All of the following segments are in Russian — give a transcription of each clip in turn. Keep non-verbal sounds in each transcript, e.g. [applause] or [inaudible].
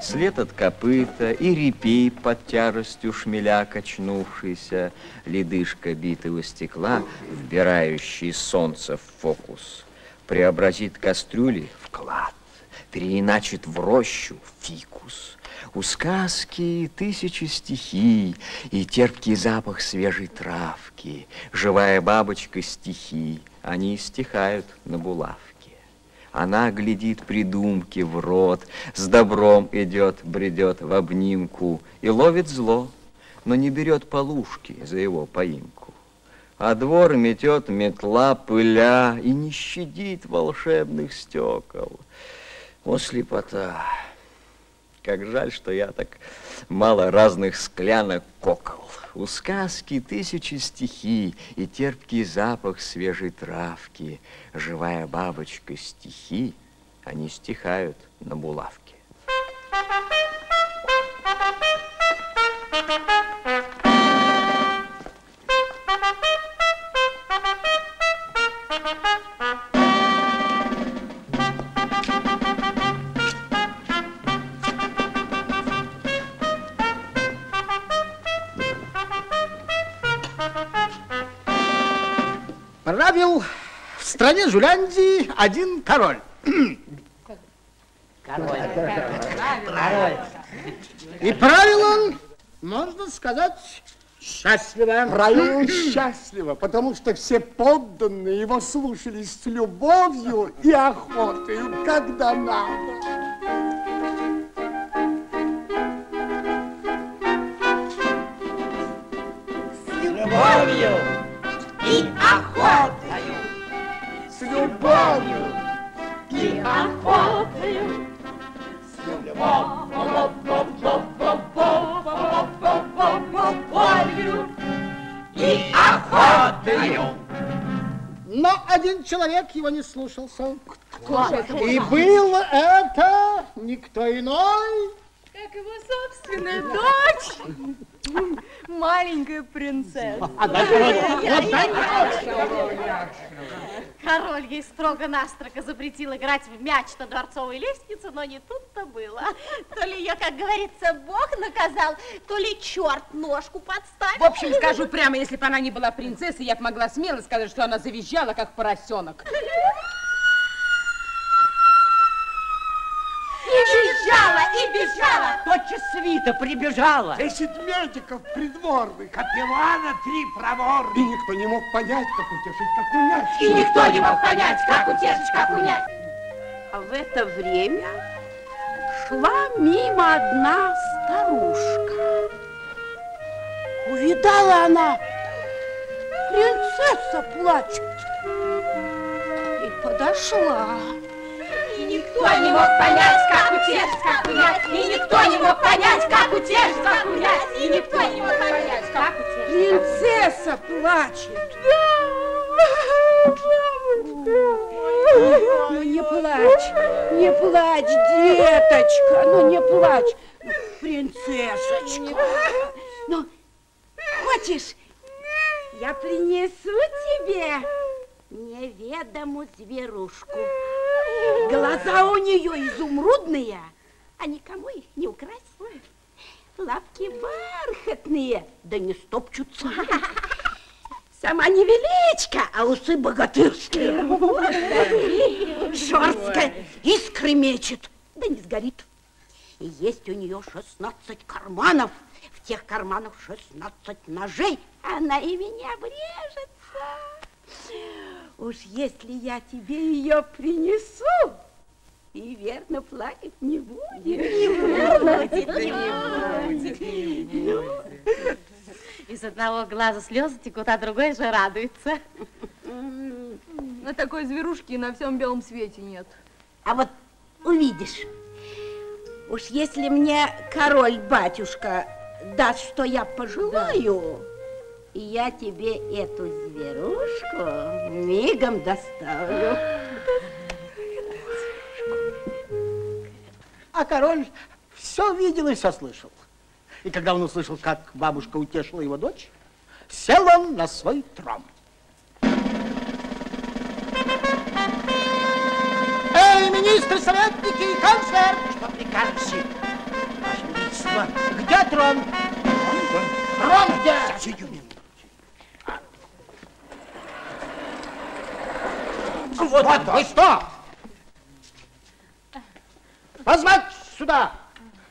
след от копыта и репей под тяжестью шмеля качнувшийся, ледышка битого стекла, вбирающий солнце в фокус, преобразит кастрюли в клад, переиначит в рощу фикус. У сказки тысячи стихий и терпкий запах свежей травки, живая бабочка стихи, они стихают на булавке. Она глядит придумки в рот, с добром идет, бредет в обнимку и ловит зло, но не берет полушки за его поимку. А двор метет метла пыля и не щадит волшебных стекол. О, слепота! Как жаль, что я так мало разных склянок кокол. У сказки тысячи стихий и терпкий запах свежей травки. Живая бабочка стихи, они стихают на булавке. Правил стране Жуляндии один король. Король. Король. И правил он, можно сказать, счастливо. Правил он счастливо, потому что все подданные его слушались с любовью и охотой, когда надо. С любовью и охотою. Любовью и охотою. С любовью и охотою. Но один человек его не слушался. Кто же это? И был это никто иной, Как его собственная дочь. Маленькая принцесса. Король ей строго-настрого запретил играть в мяч на дворцовой лестнице, но не тут-то было. То ли ее, как говорится, Бог наказал, то ли черт ножку подставил. В общем, скажу прямо, если бы она не была принцессой, я бы могла смело сказать, что она завизжала, как поросенок. И визжала, и бежала. Тотчас свита прибежала. Десять медиков придворных. Капеллана три проворных. И никто не мог понять, как утешить, как унять. И никто не мог понять, как утешить, как унять. А в это время шла мимо одна старушка. Увидала она, принцесса плачет. И подошла. Никто не мог понять, как утешить, как унять. И никто не мог понять, как утешить, как унять. И никто не мог понять, как утешить. Принцесса плачет. Ну не плачь, не плачь, деточка, ну не плачь, принцессочка. Ну, хочешь, я принесу тебе неведомую зверушку. Глаза у нее изумрудные, а никому их не украсть. Лапки бархатные, да не стопчутся. Сама невеличка, а усы богатырские. Шерстка искры мечет, да не сгорит. И есть у нее 16 карманов. В тех карманах 16 ножей. Она ими не обрежется. Уж если я тебе ее принесу, и верно плакать не будет. Не будет, не будет. Ну, Из одного глаза слезы текут, а другой же радуется. На такой зверушки на всем белом свете нет. А вот увидишь, уж если мне король-батюшка даст, что я пожелаю, я тебе эту зверушку мигом доставлю. А король все видел и все слышал. И когда он услышал, как бабушка утешила его дочь, сел он на свой трон. Эй, Министры, советники и канцлер! Что прикажете, Ваше Величество? Где трон? Трон где? Сию Вот, вот вы что? Позвать сюда!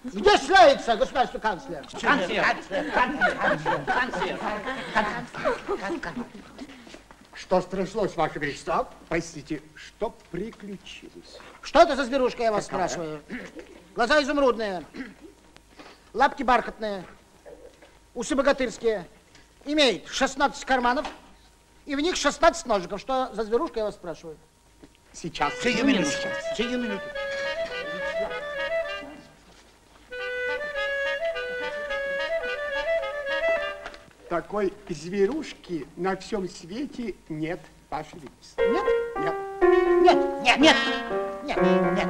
Где шляется государственный канцлер? Канцлер, канцлер, канцлер, канцлер, канцлер. Что стряслось, Ваше Величество? Простите, что приключилось? Что это за зверушка, я вас спрашиваю? Глаза изумрудные, лапки бархатные, усы богатырские. Имеет 16 карманов, и в них 16 ножиков. Что за зверушка, я вас спрашиваю? Сейчас. Сию минуту, сию минуту. Такой зверушки на всем свете нет, Ваше Величество. Нет? Нет. Нет, Нет, нет, нет, нет.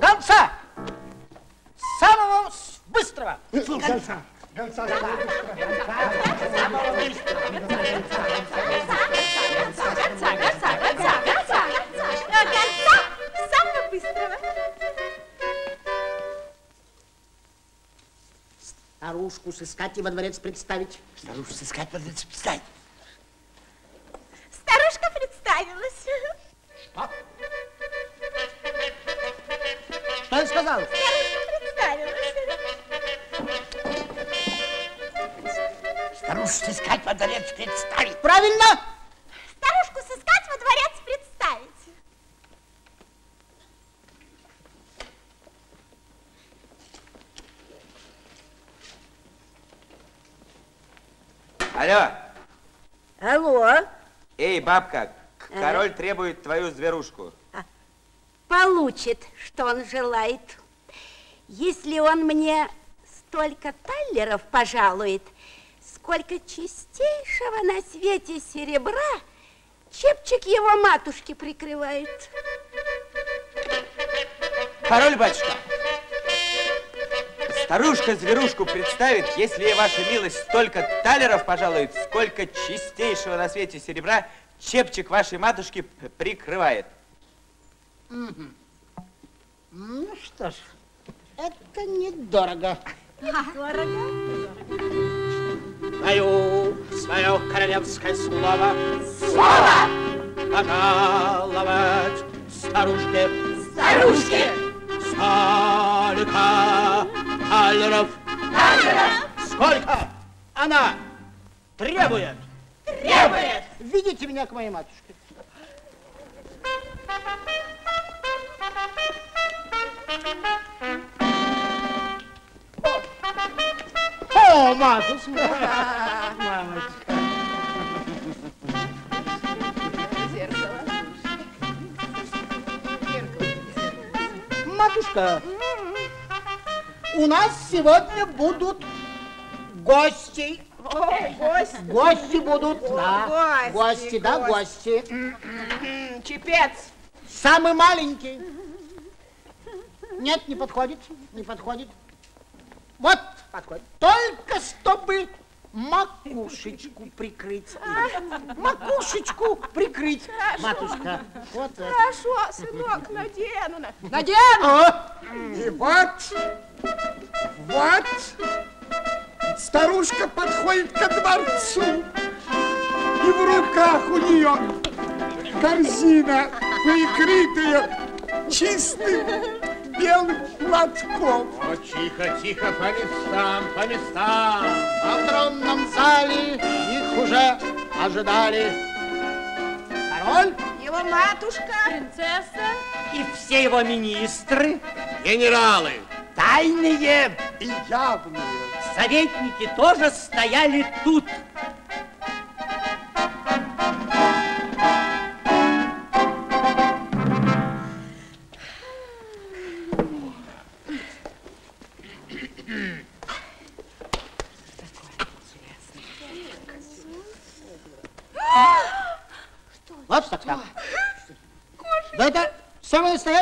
Гонца! Самого быстрого! Гонца. Гонца. Старушку сыскать и во дворец представить. Старушку сыскать, подается писать. Старушка Алло, Алло, эй, бабка, к- король требует твою зверушку. получит, что он желает. Если он мне столько таллеров пожалует, сколько чистейшего на свете серебра, чепчик его матушки прикрывает. Король, батюшка, старушка зверушку представит, если ей ваша милость столько талеров пожалует, сколько чистейшего на свете серебра чепчик вашей матушки прикрывает. Ну что ж, это недорого. Даю свое королевское слово. Слово! Пожаловать старушке. Старушке. Сколько талеров? Сколько она требует? Требует. Видите меня к моей матушке. О, матушка! Мамочка. Матушка, у нас сегодня будут гости. Гости будут, да. Гости, да, гости. Чепец. Самый маленький. Нет, не подходит, не подходит. Вот, подходит. Только чтобы макушечку прикрыть. Макушечку прикрыть. Матушка, вот это. Хорошо, сынок, надену. на- Надену. А, И вот, вот, старушка подходит ко дворцу, и в руках у нее корзина, прикрытая чистым белым платком. О, тихо, тихо, по местам, по местам. А в тронном зале их уже ожидали. Король, Его матушка. Принцесса. И все его министры, генералы, тайные И явные. советники тоже стояли тут.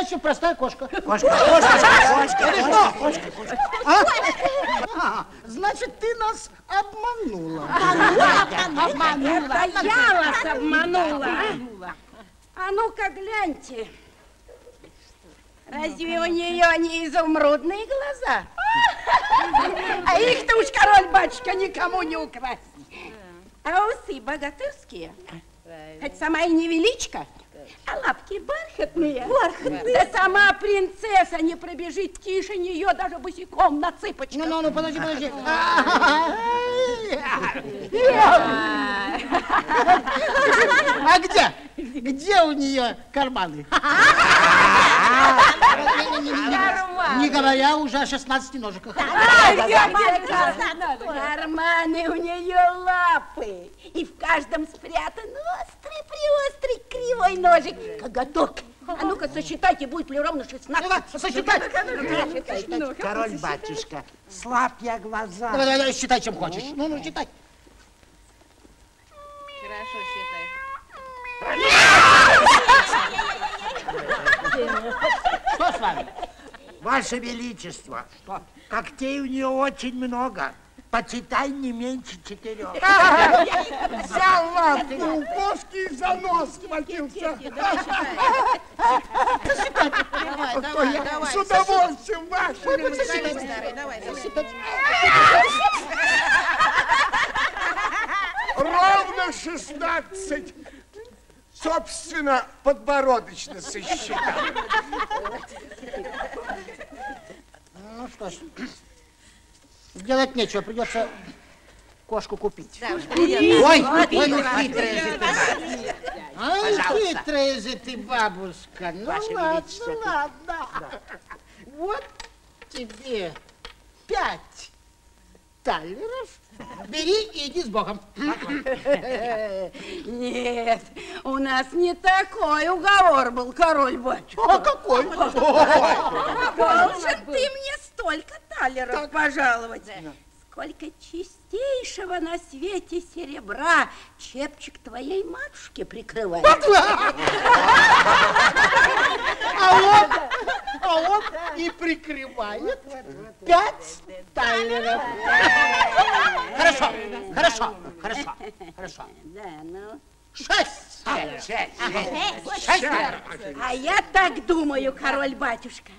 Настоящая простая кошка. Кошка, кошка, кошка, кошка, кошка. А? А, значит, ты нас обманула. Это я вас обманула. А ну-ка, гляньте. Разве у нее не изумрудные глаза? А их-то уж король батюшка никому не украсть. А усы богатырские, хоть сама и невеличка, а лапки бархатные. Бархатные. Да сама принцесса не пробежит тише нее даже босиком на цыпочках. Ну, ну, ну, подожди, подожди. А где? Где у нее карманы? Не говоря уже о 16 ножиках. Карманы у нее лапы. И в каждом спрятан острый-приострый кривой ножик. Коготок. А ну-ка, сосчитайте, будет ли ровно 16. Сосчитай. Король-батюшка, слаб я глаза. Давай, давай, давай, считай, чем хочешь. Ну, ну, считай. Хорошо считай. Что с вами? Ваше Величество, когтей у нее очень много. Почитай не меньше четырех. [laughs] Взял лапку у кошки и за нос схватился. Давай, [laughs] То я давай, с удовольствием, Ваше Величество. Старый, давай, давай. [laughs] Ровно шестнадцать. Собственно, подбородочно сосчитал. Ну что ж, делать нечего, придется кошку купить. Да, Ой, ой, ну хитрая же ты бабушка. Ай, хитрая же ты бабушка. Ну Ваше ладно, Величество, ты- ладно. Вот тебе пять талеров. Бери и иди с Богом. Нет, у нас не такой уговор был, король батюшка. А какой? Должен ты мне столько талеров пожаловать. Сколько чистейшего на свете серебра чепчик твоей матушки прикрывает. А он, а он и прикрывает пять талеров. Хорошо, хорошо, хорошо, хорошо. Да, ну. Шесть. Шесть. А я так думаю, король батюшка,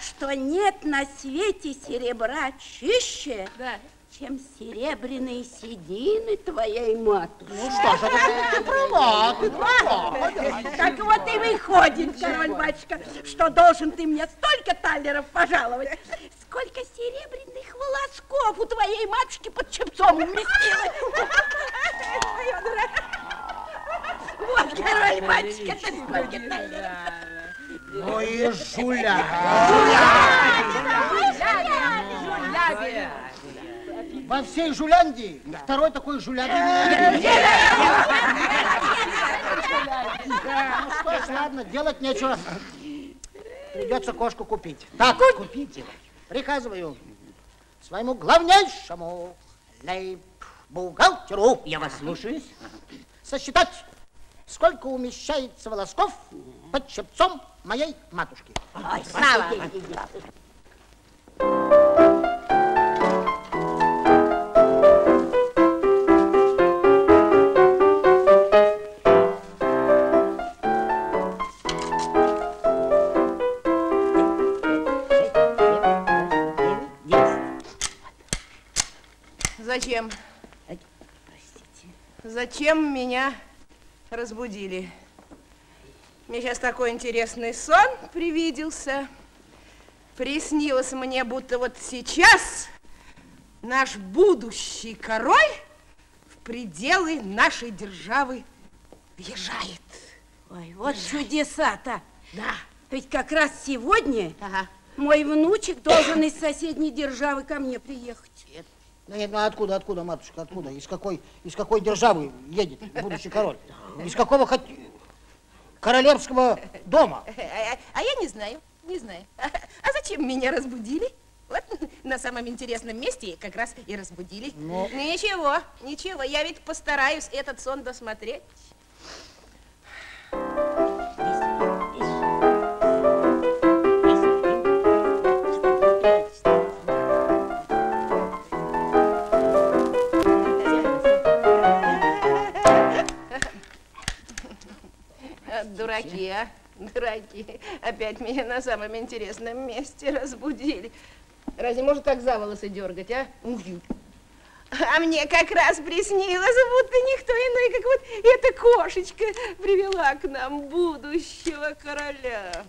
что нет на свете серебра чище, чем серебряные седины твоей матушки. Ну что ж, это ты права, ты права. [laughs] Так вот и выходит, король батюшка, что должен ты мне столько талеров пожаловать, сколько серебряных волосков у твоей матушки под чепцом уместилось. [laughs] Вот, король батюшка, ты сколько талеров. Ну и жуля. Во всей Жуляндии второй такой жуляди. Ну что ж, ладно, делать нечего. Придется кошку купить. Так, купите. Приказываю своему главнейшему лейб-бухгалтеру. Я вас слушаюсь. Сосчитать, сколько умещается волосков под чепцом моей матушки. Ой, право. Зачем? Зачем меня разбудили? Мне сейчас такой интересный сон привиделся. Приснилось мне, будто вот сейчас наш будущий король в пределы нашей державы въезжает. Ой, вот чудеса-то. Да. Ведь как раз сегодня мой внучек должен из соседней державы ко мне приехать. Да нет, ну откуда, откуда, матушка, откуда? Из какой, из какой державы едет будущий король? Из какого хоть королевского дома? А, а я не знаю, не знаю. А зачем меня разбудили? Вот на самом интересном месте как раз и разбудили. Ну. Ничего, ничего, я ведь постараюсь этот сон досмотреть. А? Драки опять меня на самом интересном месте разбудили. Разве может так за волосы дергать, а? А мне как раз приснилось, будто никто иной, как вот эта кошечка привела к нам будущего короля.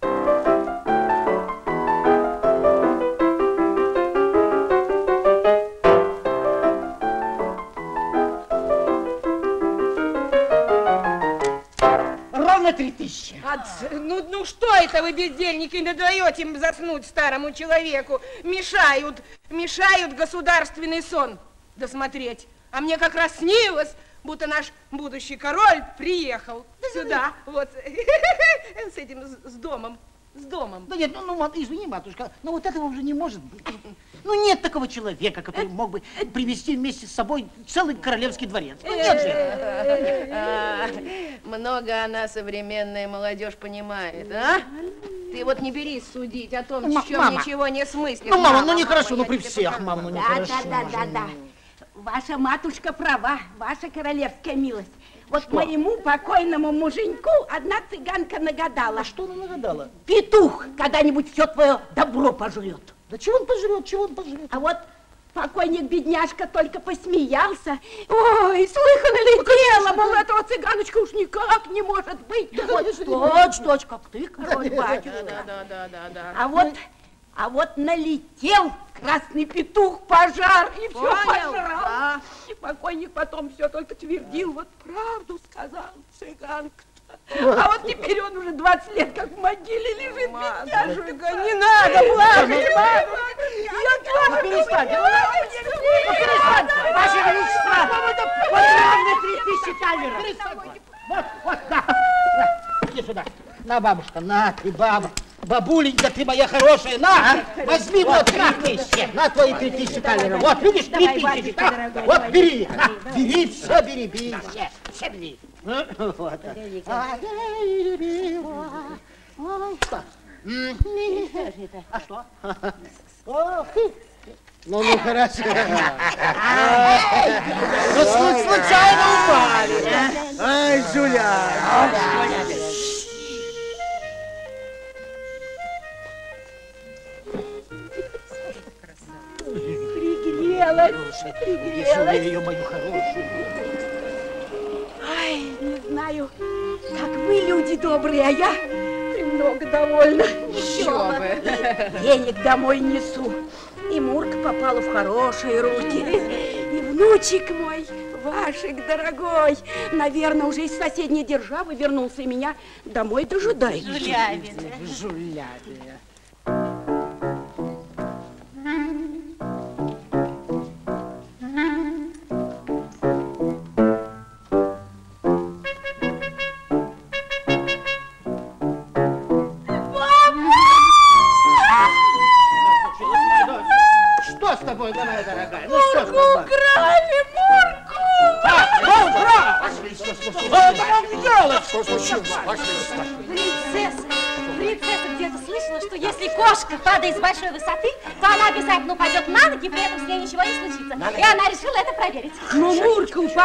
Ровно три тысячи. Отц, ну, ну что это вы, бездельники, не даете им заснуть старому человеку? Мешают, мешают государственный сон досмотреть. А мне как раз снилось, будто наш будущий король приехал сюда, вот, [laughs] с этим, с домом, с домом. Да нет, ну, ну, извини, матушка, но вот этого уже не может быть. Ну, нет такого человека, который мог бы привести вместе с собой целый королевский дворец. Ну, нет же. [laughs] Много она современная молодежь понимает, а? Ты вот не берись судить о том, в чем ничего не смыслишь. Ну, мама, ну нехорошо, ну при всех, мама, ну Да, нехорошо. да, да, да, да. Ваша матушка права, ваша королевская милость. Вот моему покойному муженьку одна цыганка нагадала. А что она нагадала? Петух когда-нибудь все твое добро пожрет. Да чего он пожрет, чего он пожрет? А вот покойник-бедняжка только посмеялся. Ой, слыхано ли дело, мол, этого цыганочка уж никак не может быть. Вот точь-точь, как ты, король батюшка. Да, да, да, да, да. А вот, а вот налетел красный петух, пожар, и все пожрал. да. И покойник потом все только твердил, вот правду сказал цыганка. А вот теперь он уже 20 лет как в могиле лежит, бедняжка. не надо плакать, мама. Ну, перестаньте, ну, перестаньте. Ваше Величество, вот ровно три тысячи талеров. Вот, вот, да, иди сюда. На, бабушка, на, ты баба. Бабуленька, ты моя хорошая, на, возьми вот три тысячи, на твои три тысячи талеров. Вот, видишь, три тысячи, да? вот, бери, давай, на, бери, все бери, бери, все, все бери. Ну, Вот. А я любила. А что? Ох, Ну, ну, хорошо. [laughs] Ну, слу- случайно упали. Ай, Жуля. Пригрелась, Веселая ее, мою хорошую. Ай, не знаю, как вы, люди добрые, а я немного довольна. Еще бы. Денег домой несу. И Мурка попала в хорошие руки. И внучек мой, Вашик дорогой, наверное, уже из соседней державы вернулся и меня домой дожидает. Жулявия. Что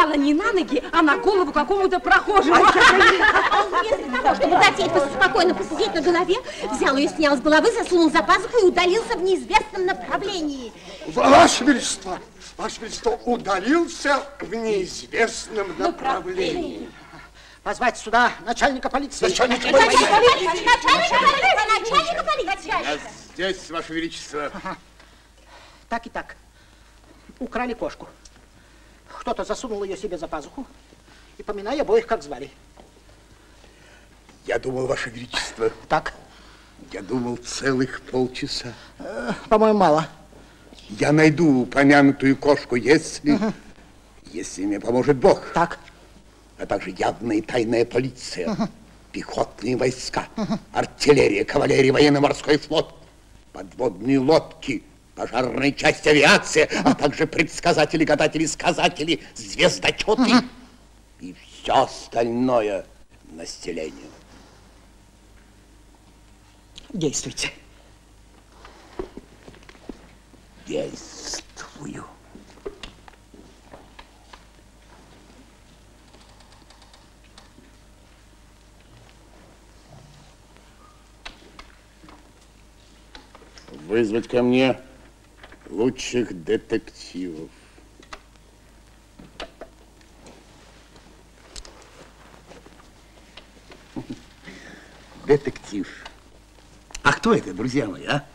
упала не на ноги, а на голову какому-то прохожему. Он вместо того, чтобы дать ей спокойно посидеть на голове, взял ее, снял с головы, засунул за пазуху и удалился в неизвестном направлении. Ваше Величество, Ваше Величество удалился в неизвестном направлении. Позвать сюда начальника полиции. Начальника полиции. полиции! Начальника полиции! Начальника полиции! Здесь, Ваше Величество. Так и так. Украли кошку. Кто-то засунул ее себе за пазуху. И поминай обоих, как звали. Я думал, Ваше Величество. Так. Я думал целых полчаса. Э, По-моему, мало. Я найду упомянутую кошку, если... Если мне поможет Бог. Так. А также явная и тайная полиция, пехотные войска, артиллерия, кавалерия, военно-морской флот, подводные лодки, пожарная часть авиации, а также предсказатели, гадатели, сказатели, звездочеты и все остальное население. Действуйте. Действую. Вызвать ко мне лучших детективов. Детектив. А кто это, друзья мои, а?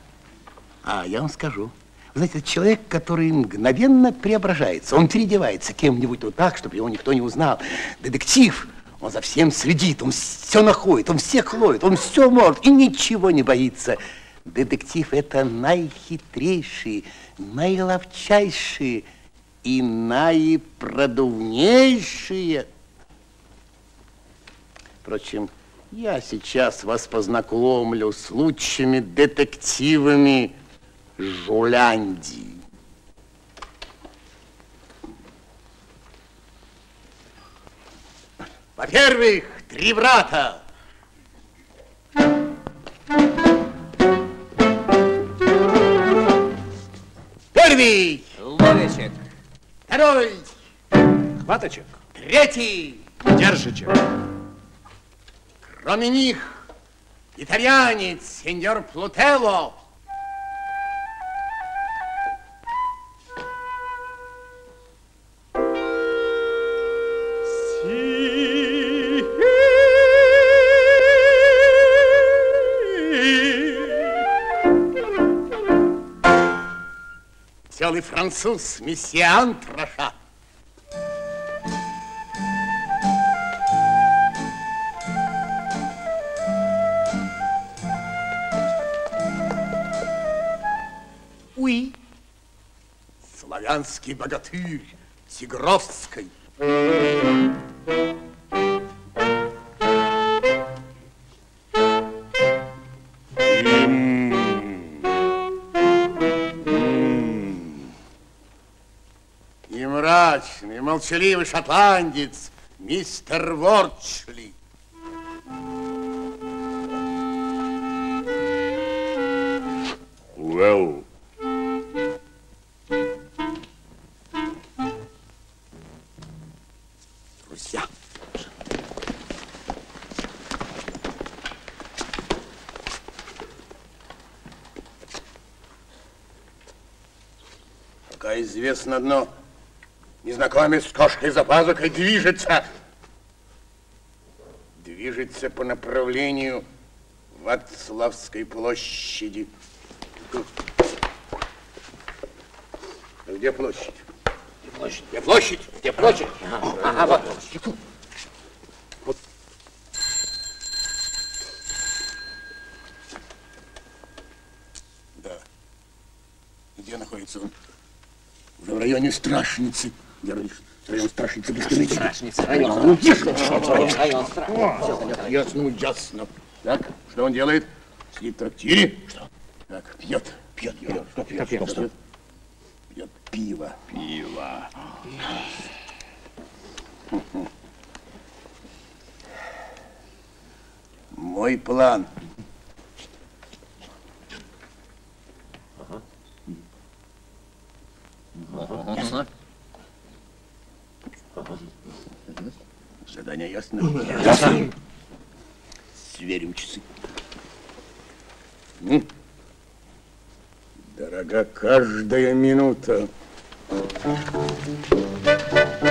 А, я вам скажу. Вы знаете, это человек, который мгновенно преображается. Он переодевается кем-нибудь вот так, чтобы его никто не узнал. Детектив. Он за всем следит, он все находит, он всех ловит, он все может и ничего не боится. Детектив – это наихитрейший, наиловчайший и наипродувнейшие. Впрочем, я сейчас вас познакомлю с лучшими детективами Жуляндии. Во-первых, три брата. Первый. Ловичек. Второй. Хваточек. Третий. Держичек. Кроме них, итальянец, сеньор Плутелло. Целый француз, месье Антраша. Уи. Славянский богатырь Тигровской. Молчаливый шотландец мистер Ворчли. Well. Друзья, Пока известно одно, незнакомец с кошкой за пазухой движется. Движется по направлению Вацлавской площади. Где площадь? Где площадь? Где площадь? Где площадь? Ага, вот. Вот. Да. Где находится он? В районе Страшницы. Где район Страшницы? Быстрее. Страшница, район Ну, тише. Район, район Страшницы. О, Ясно, ясно. Так, что он делает? Сидит в трактире. Что? Так, пьет. Пьет, пьет. Что пьет? Что пьет? Пьет пиво. Пиво. Мой план. Ясно. Задание ясно? Ясно. Сверим часы. Ну, дорога каждая минута. Незнакомец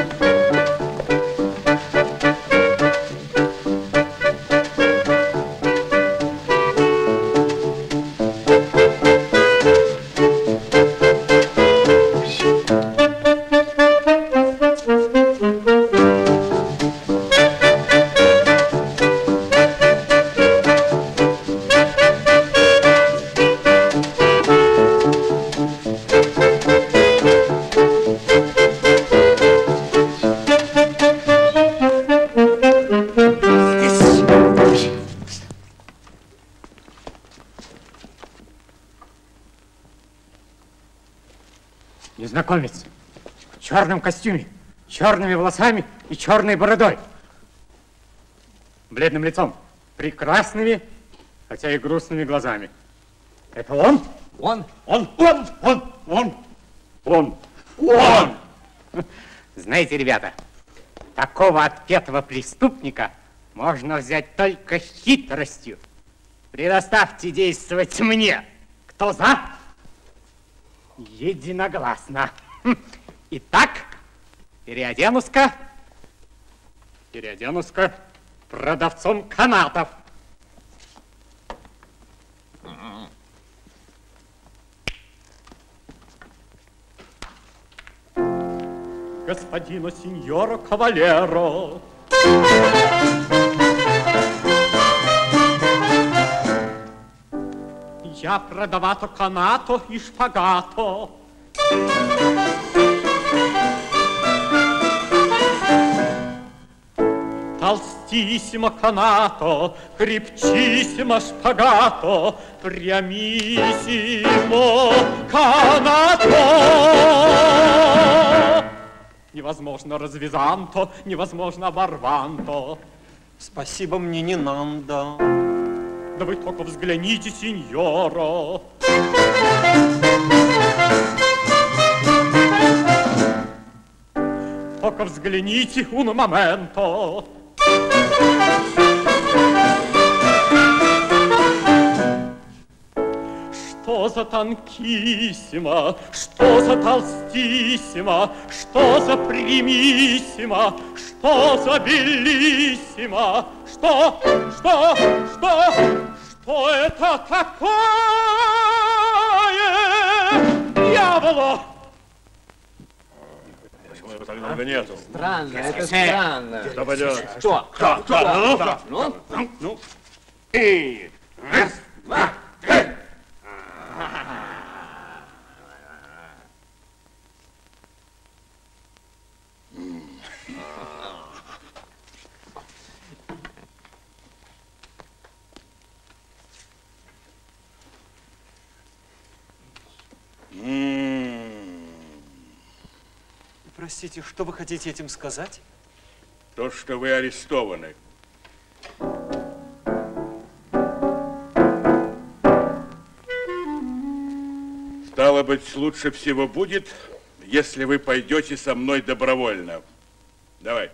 костюме, черными волосами и черной бородой. Бледным лицом, прекрасными, хотя и грустными глазами. Это он? Он? Он, он, он, он, он, он. Знаете, ребята, такого отпетого преступника можно взять только хитростью. Предоставьте действовать мне. Кто за? Единогласно. Хм. Итак, переоденусь-ка, переоденусь-ка продавцом канатов. Господину сеньору кавалеру. Я продавато канато и шпагато. Толстissimo canato, cripcissimo spagato, прямissimo canato. Невозможно развязанто, невозможно оборванто. Спасибо, мне не надо. Да вы только взгляните, сеньора. Только взгляните, un momento. Что за тонкиссимо, что за толстиссимо, что за примиссимо, что за белиссимо, что, что, что, что это такое? Дьявола! Почему его так долго нету? Странно, это странно. Кто пойдет? Кто? Кто? Кто? Кто? Ну? Ну? Ну? И... Раз, два, три. Простите, что вы хотите этим сказать? То, что вы арестованы. Стало быть, лучше всего будет, если вы пойдете со мной добровольно. Давай.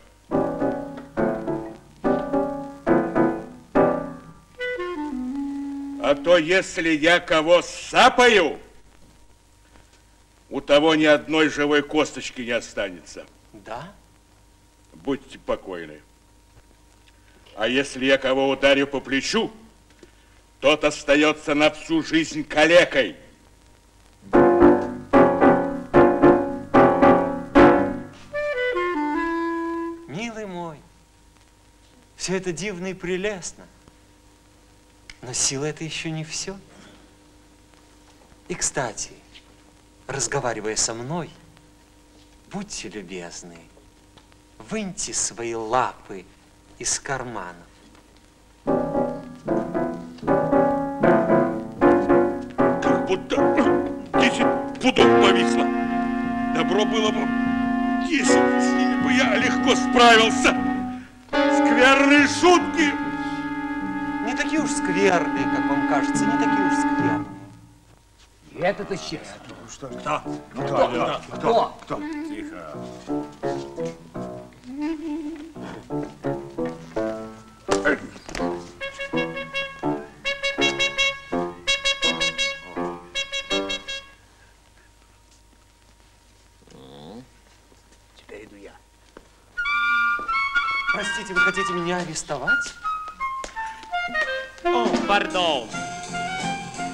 А то, если я кого сапаю, у того ни одной живой косточки не останется. Да? Будьте покойны. А если я кого ударю по плечу, тот остается на всю жизнь калекой. Милый мой, все это дивно и прелестно. Но сила это еще не все. И, кстати, разговаривая со мной, будьте любезны, выньте свои лапы из карманов. Как будто 10 пудов повисло. Добро было бы 10, с ними бы я легко справился. Скверные шутки. Не такие уж скверные, как вам кажется, не такие уж скверные. И этот исчез. Что? Кто? Ну, кто? Кто? Кто? Кто? Тихо. Теперь иду я. Простите, вы хотите меня арестовать? О, пардон.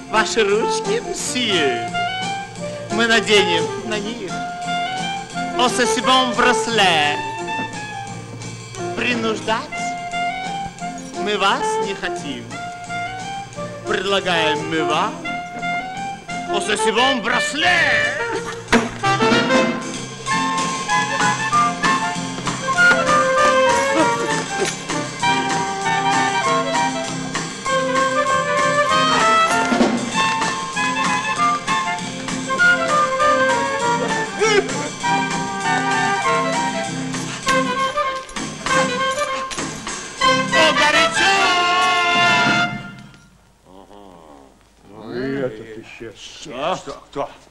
Ваши ручки, мсье. Мы наденем на них О, сосибон браслет. Принуждать мы вас не хотим. Предлагаем мы вам О, сосибон браслет. А?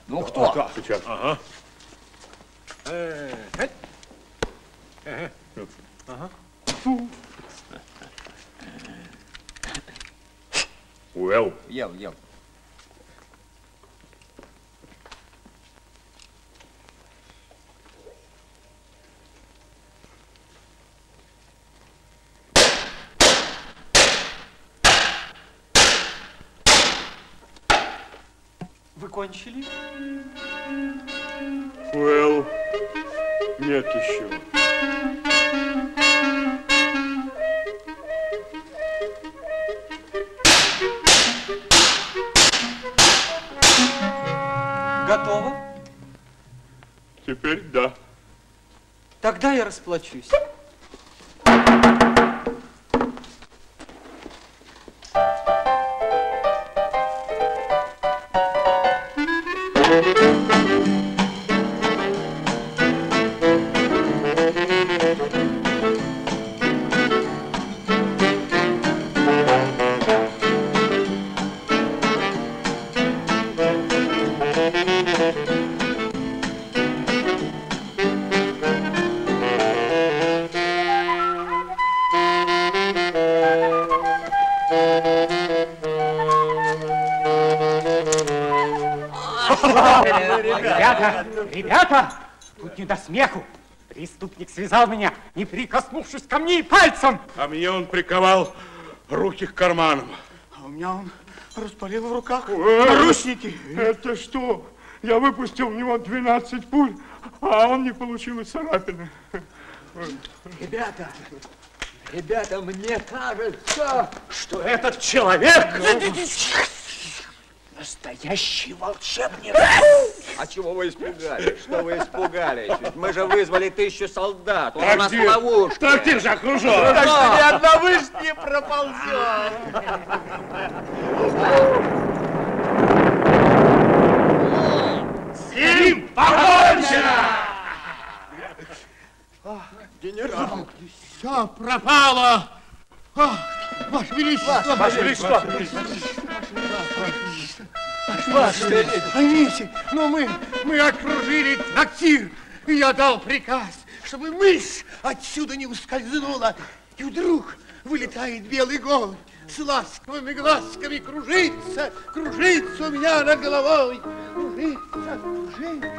Расплачусь. Ребята, тут не до смеху. Преступник связал меня, не прикоснувшись ко мне и пальцем. А мне он приковал руки к карманам. А у меня он распалил в руках Наручники. Это что? Я выпустил в него 12 пуль, а он не получил и царапины. Ребята, ребята, мне кажется, что этот человек настоящий волшебник. А чего вы испугались? Что вы испугались? Ведь мы же вызвали тысячу солдат. Он Так у нас где- ловушке. так где же окружен? Так что ни одна мышь не проползет. С ним покончено! Генерал, все пропало. Ваше Величество! Ваше Величество! Ваше Величество! Поймите, но мы, мы окружили трактир, и я дал приказ, чтобы мышь отсюда не ускользнула. И вдруг вылетает белый голубь с ласковыми глазками, кружится, кружится у меня над головой. Кружится, кружится.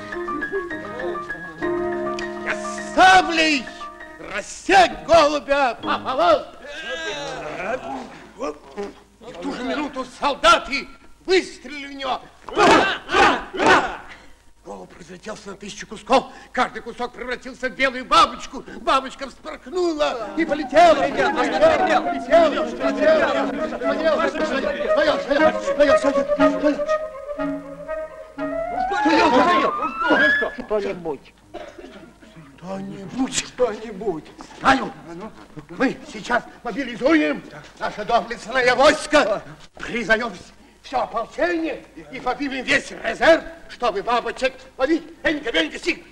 Я саблей рассек голубя пополам. И в ту же минуту солдаты выстрелили в него. Голубь разлетелся на тысячу кусков. Каждый кусок превратился в белую бабочку. Бабочка вспорхнула и полетела. Полетела, полетела, полетела, полетела. Стоял, стоял, стоял, стоял. Что-нибудь. Кто-нибудь, кто-нибудь. Знаю. Мы сейчас мобилизуем наше доблестное войско. Призовем все ополчение и поднимем весь резерв, чтобы бабочек ловить. Энька, Бенька, сик.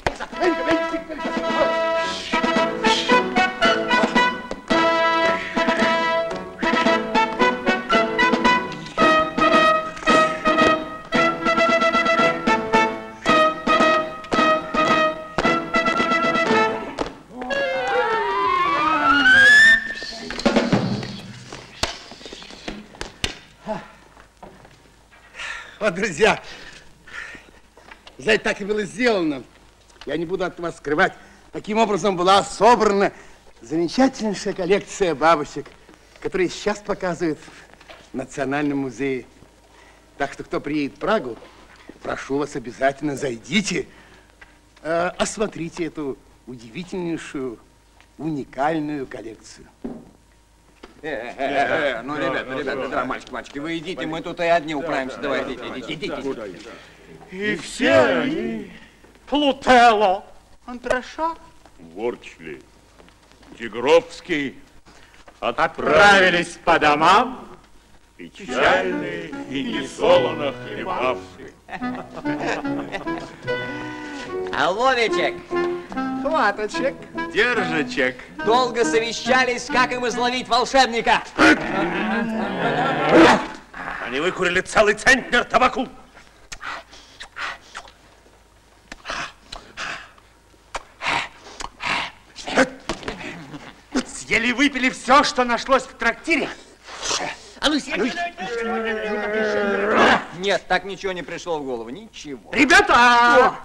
Вот, друзья, знаете, так и было сделано. Я не буду от вас скрывать. Таким образом была собрана замечательнейшая коллекция бабочек, которые сейчас показывают в Национальном музее. Так что, кто приедет в Прагу, прошу вас, обязательно зайдите, э, осмотрите эту удивительнейшую, уникальную коллекцию. Э, э, э, э, ну, ребята, ребята, да, мальчики, мальчики, вы идите, мы тут и одни управимся. Давайте, идите, идите, идите. И все они Плутелло. Андраша. Ворчли, Тигровский Отправились по домам. печальные и несолоно хлебавшие. А Вовичек, Хваточек. Держачек. долго совещались, как им изловить волшебника. Они выкурили целый центнер табаку. Съели и выпили все, что нашлось в трактире. А ну, сядь. Нет, так ничего не пришло в голову, ничего. Ребята!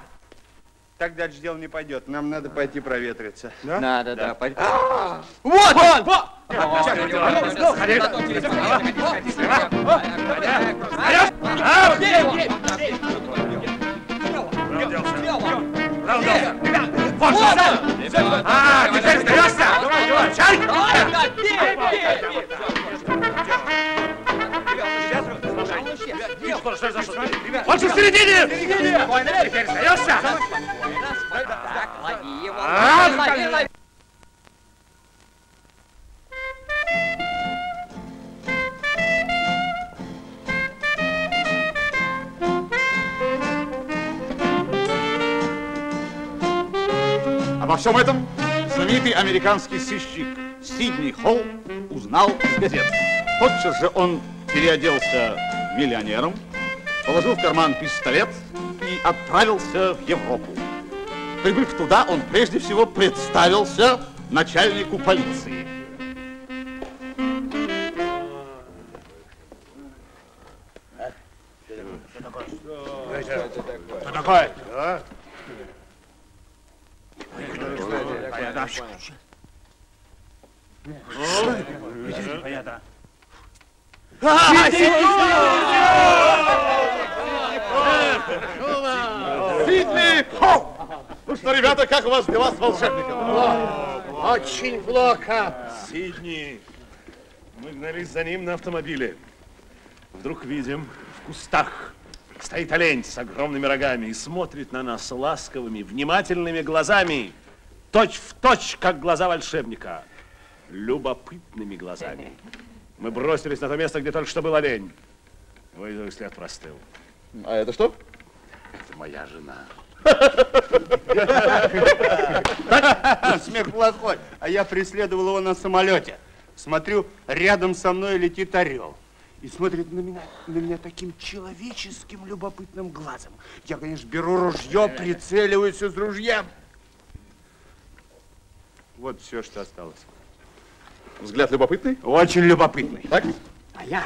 Так дальше дело не пойдет. Нам надо пойти проветриться. Да? Надо, да. да пойти. А -а -а! Вот он! Вот! А, теперь вперед! Давай, давай! Шарик! Больше в середине! Теперь сдаешься? А, Обо всем этом знаменитый американский сыщик Сидни Холл узнал из газет. Тотчас же он переоделся миллионером, положил в карман пистолет и отправился в Европу. Прибыв туда, он прежде всего представился начальнику полиции. Что такое? А? Понятно. Понятно. Сидни! Ну что, ребята, как у вас дела с волшебником? Очень плохо. Сидни, мы гнались за ним на автомобиле. Вдруг видим, в кустах стоит олень с огромными рогами и смотрит на нас ласковыми, внимательными глазами, точь в точь, как глаза волшебника, любопытными глазами. Мы бросились на то место, где только что был олень. Ой, след простыл. А это что? Это моя жена. Смех плохой. А я преследовал его на самолете. Смотрю, рядом со мной летит орел. И смотрит на меня, на меня таким человеческим любопытным глазом. Я, конечно, беру ружье, прицеливаюсь из ружья. Вот все, что осталось. Взгляд любопытный? Очень любопытный. Так? А я,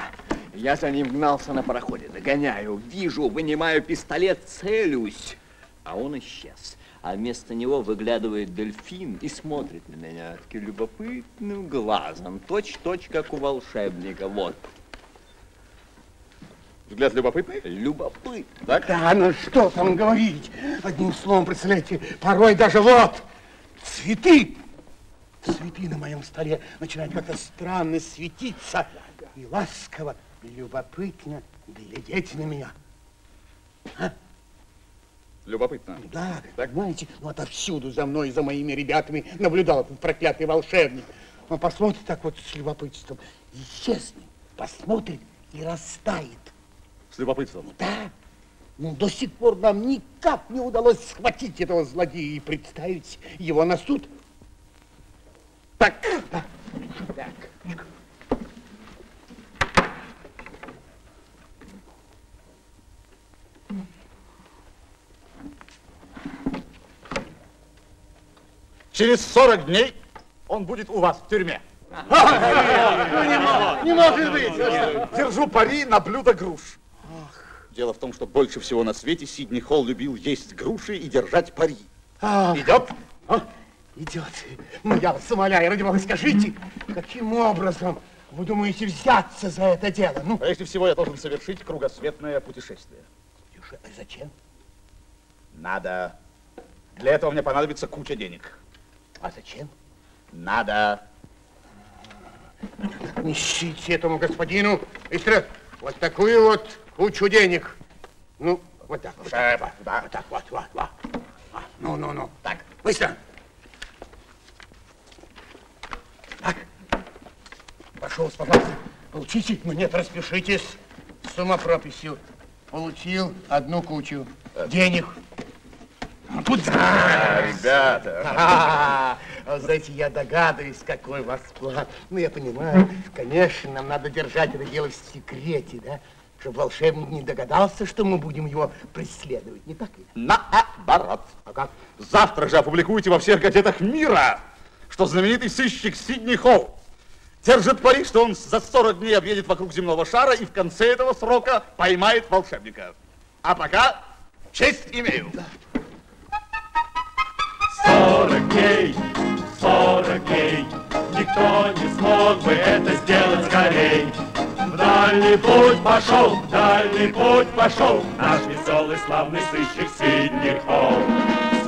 я за ним гнался на пароходе, догоняю, вижу, вынимаю пистолет, целюсь, а он исчез. А вместо него выглядывает дельфин и смотрит на меня таким любопытным глазом, точь-точь, как у волшебника, вот. Взгляд любопытный? Любопытный. Так? Да, ну что там говорить? Одним словом, представляете, порой даже вот цветы, цветы на моем столе начинают как-то странно светиться и ласково, и любопытно глядеть на меня. А? Любопытно. Да, так. знаете, ну отовсюду за мной, за моими ребятами наблюдал этот проклятый волшебник. Он посмотрит так вот с любопытством, исчезнет, посмотрит и растает. С любопытством? Да. Ну, до сих пор нам никак не удалось схватить этого злодея и представить его на суд. Так, так. Через 40 дней он будет у вас в тюрьме. Не может быть. Держу пари на блюдо груш. Дело в том, что больше всего на свете Сидни Холл любил есть груши и держать пари. А, Идет? А, идет. Я вас умоляю, ради бога, скажите, каким образом вы думаете взяться за это дело? Ну, Прежде всего, я должен совершить кругосветное путешествие. а зачем? Надо. Для этого мне понадобится куча денег. А зачем? Надо. Несите этому господину быстро вот такую вот кучу денег. Ну, вот так. Вот так, вот, да. вот так, вот, вот, вот. А, Ну, ну, ну. Так, быстро. Прошу вас, пожалуйста, получите. Ну, нет, распишитесь с самопрописью. Получил одну кучу денег. Куда? Ребята. А, [laughs] а, знаете, я догадываюсь, какой у вас план. Ну, я понимаю, конечно, нам надо держать это дело в секрете, да? Чтобы волшебник не догадался, что мы будем его преследовать, не так ли? Наоборот. А как? Завтра же опубликуйте во всех газетах мира, что знаменитый сыщик Сидни Холл держит пари, что он за 40 дней объедет вокруг земного шара и в конце этого срока поймает волшебника. А пока честь имею. Сорок дней, сорок дней, никто не смог бы это сделать скорей. В дальний путь пошел, в дальний путь пошел наш веселый славный сыщик Сидни Холл.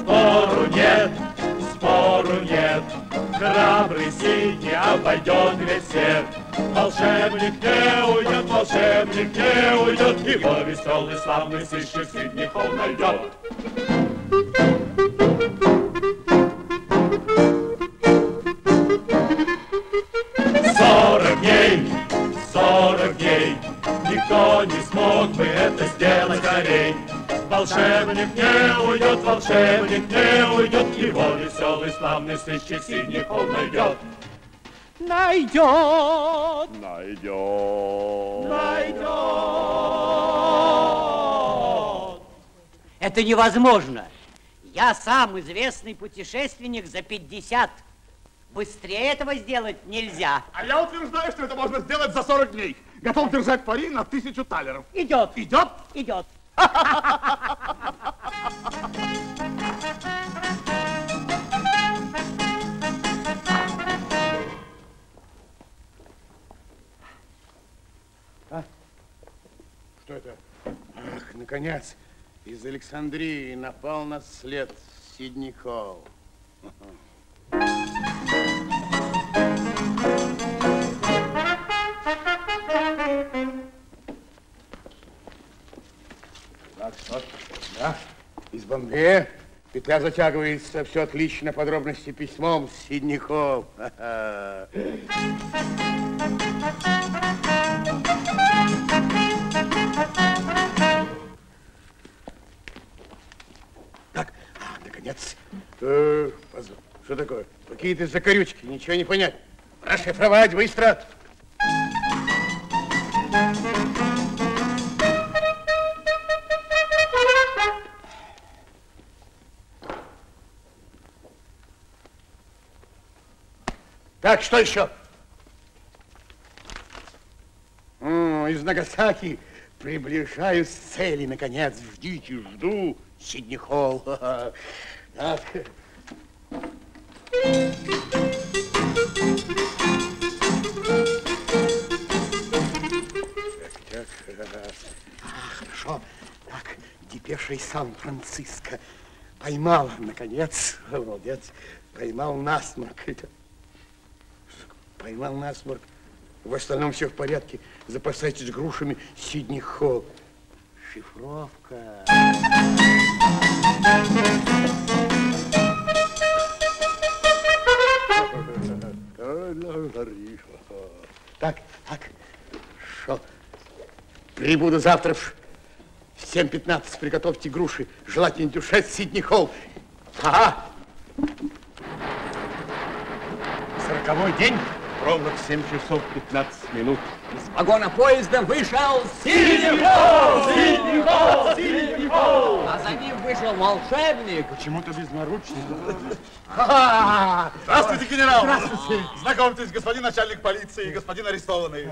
Спору нет, спору нет, храбрый Сидни обойдет ведь всех. Волшебник не уйдет, волшебник не уйдет, Его веселый славный сыщик Сидни Холл найдет. Сорок дней, сорок дней, Никто не смог бы это сделать. Волшебник не уйдет, волшебник не уйдет, Его веселый славный сыщик Сидни Холл найдет. Найдет. Найдет. Найдет. Это невозможно. Я сам известный путешественник за 50. Быстрее этого сделать нельзя. А я утверждаю, что это можно сделать за 40 дней. Готов держать пари на тысячу талеров. Идет. Идет? Идет. А? Что это? Ах, наконец, из Александрии напал на след Сидни Холл. Так, Да, из Бомбея. Петля затягивается, все отлично, подробности письмом Холл. Ха-ха. Так, а, наконец. Э, Что такое? Какие-то закорючки, ничего не понять. Расшифровать быстро. Так, что еще? М, Из Нагасаки приближаюсь к цели, наконец. Ждите, жду. Сидни Холл. [laughs] Так. Так, так. А, хорошо. Так, депеша из Сан-Франциско. Поймал, наконец. [laughs] Молодец. Поймал насморк. Поймал насморк. В остальном все в порядке. Запасайтесь грушами Сидни Холл. Шифровка. Так, так. Шо? Прибуду завтра в 7.15. Приготовьте груши. Желательно дюшет Сидни Холл. Ага. Сороковой день. Ровно в 7 часов 15 минут. Из вагона поезда вышел Холл! Сидни Холл! А за ним вышел волшебник. Почему-то без наручников. Здравствуйте, генерал! Здравствуйте. Знакомьтесь, господин начальник полиции, господин арестованный.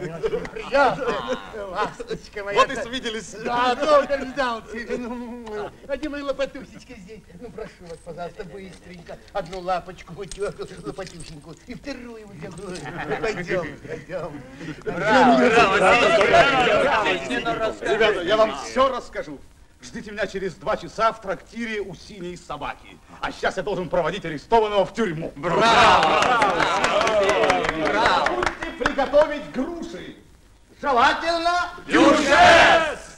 Приятно. Ласточка моя. Вот и свиделись. Да, долго ждал. Ну, Один мой лопатусечка здесь. Ну, прошу вас, пожалуйста, быстренько. Одну лапочку утёрку, лопатусеньку, и вторую. Пойдем, пойдем. Ребята, я вам все расскажу. Ждите меня через два часа в трактире у синей собаки. А сейчас я должен проводить арестованного в тюрьму. Браво! Будьте приготовить груши. Желательно... Дюшес!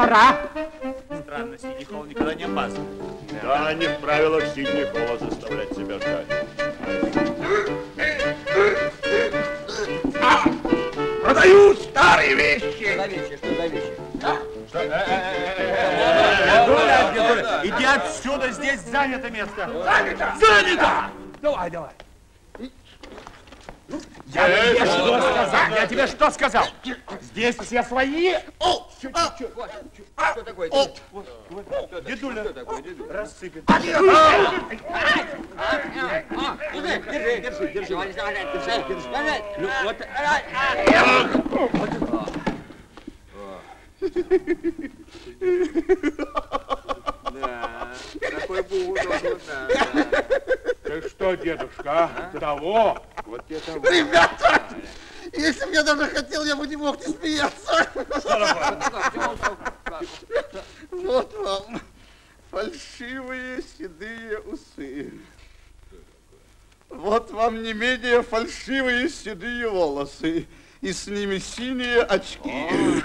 Пора. Странно, Сидни Холл никогда не опаздывал. Да, не в правилах Сидни Холла заставлять себя ждать. Продаю старые вещи. Что за вещи, что за вещи? Дедуля, дедуля, иди отсюда, здесь занято место. Занято! Занято! Давай, давай. Я тебе что сказал? Я тебе что сказал? Здесь все свои. О, чуть, чуть, чуть. Что такое? О, Дедуля. Рассыпет. Держи, держи, держи, держи, держи, держи. Ну, вот, Да, такой буду, да. Ты что, дедушка, а? Того? Вот это Ребята, если я даже хотел, я бы не мог не смеяться. Вот вам фальшивые седые усы. Вот вам не менее фальшивые седые волосы. И с ними синие очки.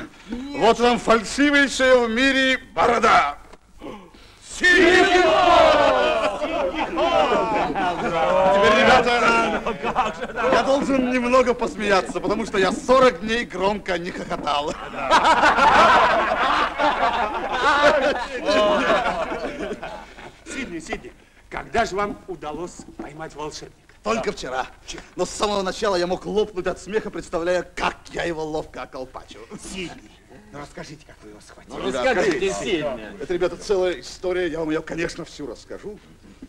Вот вам фальшивейшая в мире борода. Теперь, ребята, я должен немного посмеяться, потому что я 40 дней громко не хохотал. Сидни, Сидни, когда же вам удалось поймать волшебника? Только вчера. Но с самого начала я мог лопнуть от смеха, представляя, как я его ловко околпачиваю. Сидни, ну расскажите, как вы его схватили. Ну, расскажите, Сидни. Это, ребята, целая история, я вам ее, конечно, всю расскажу.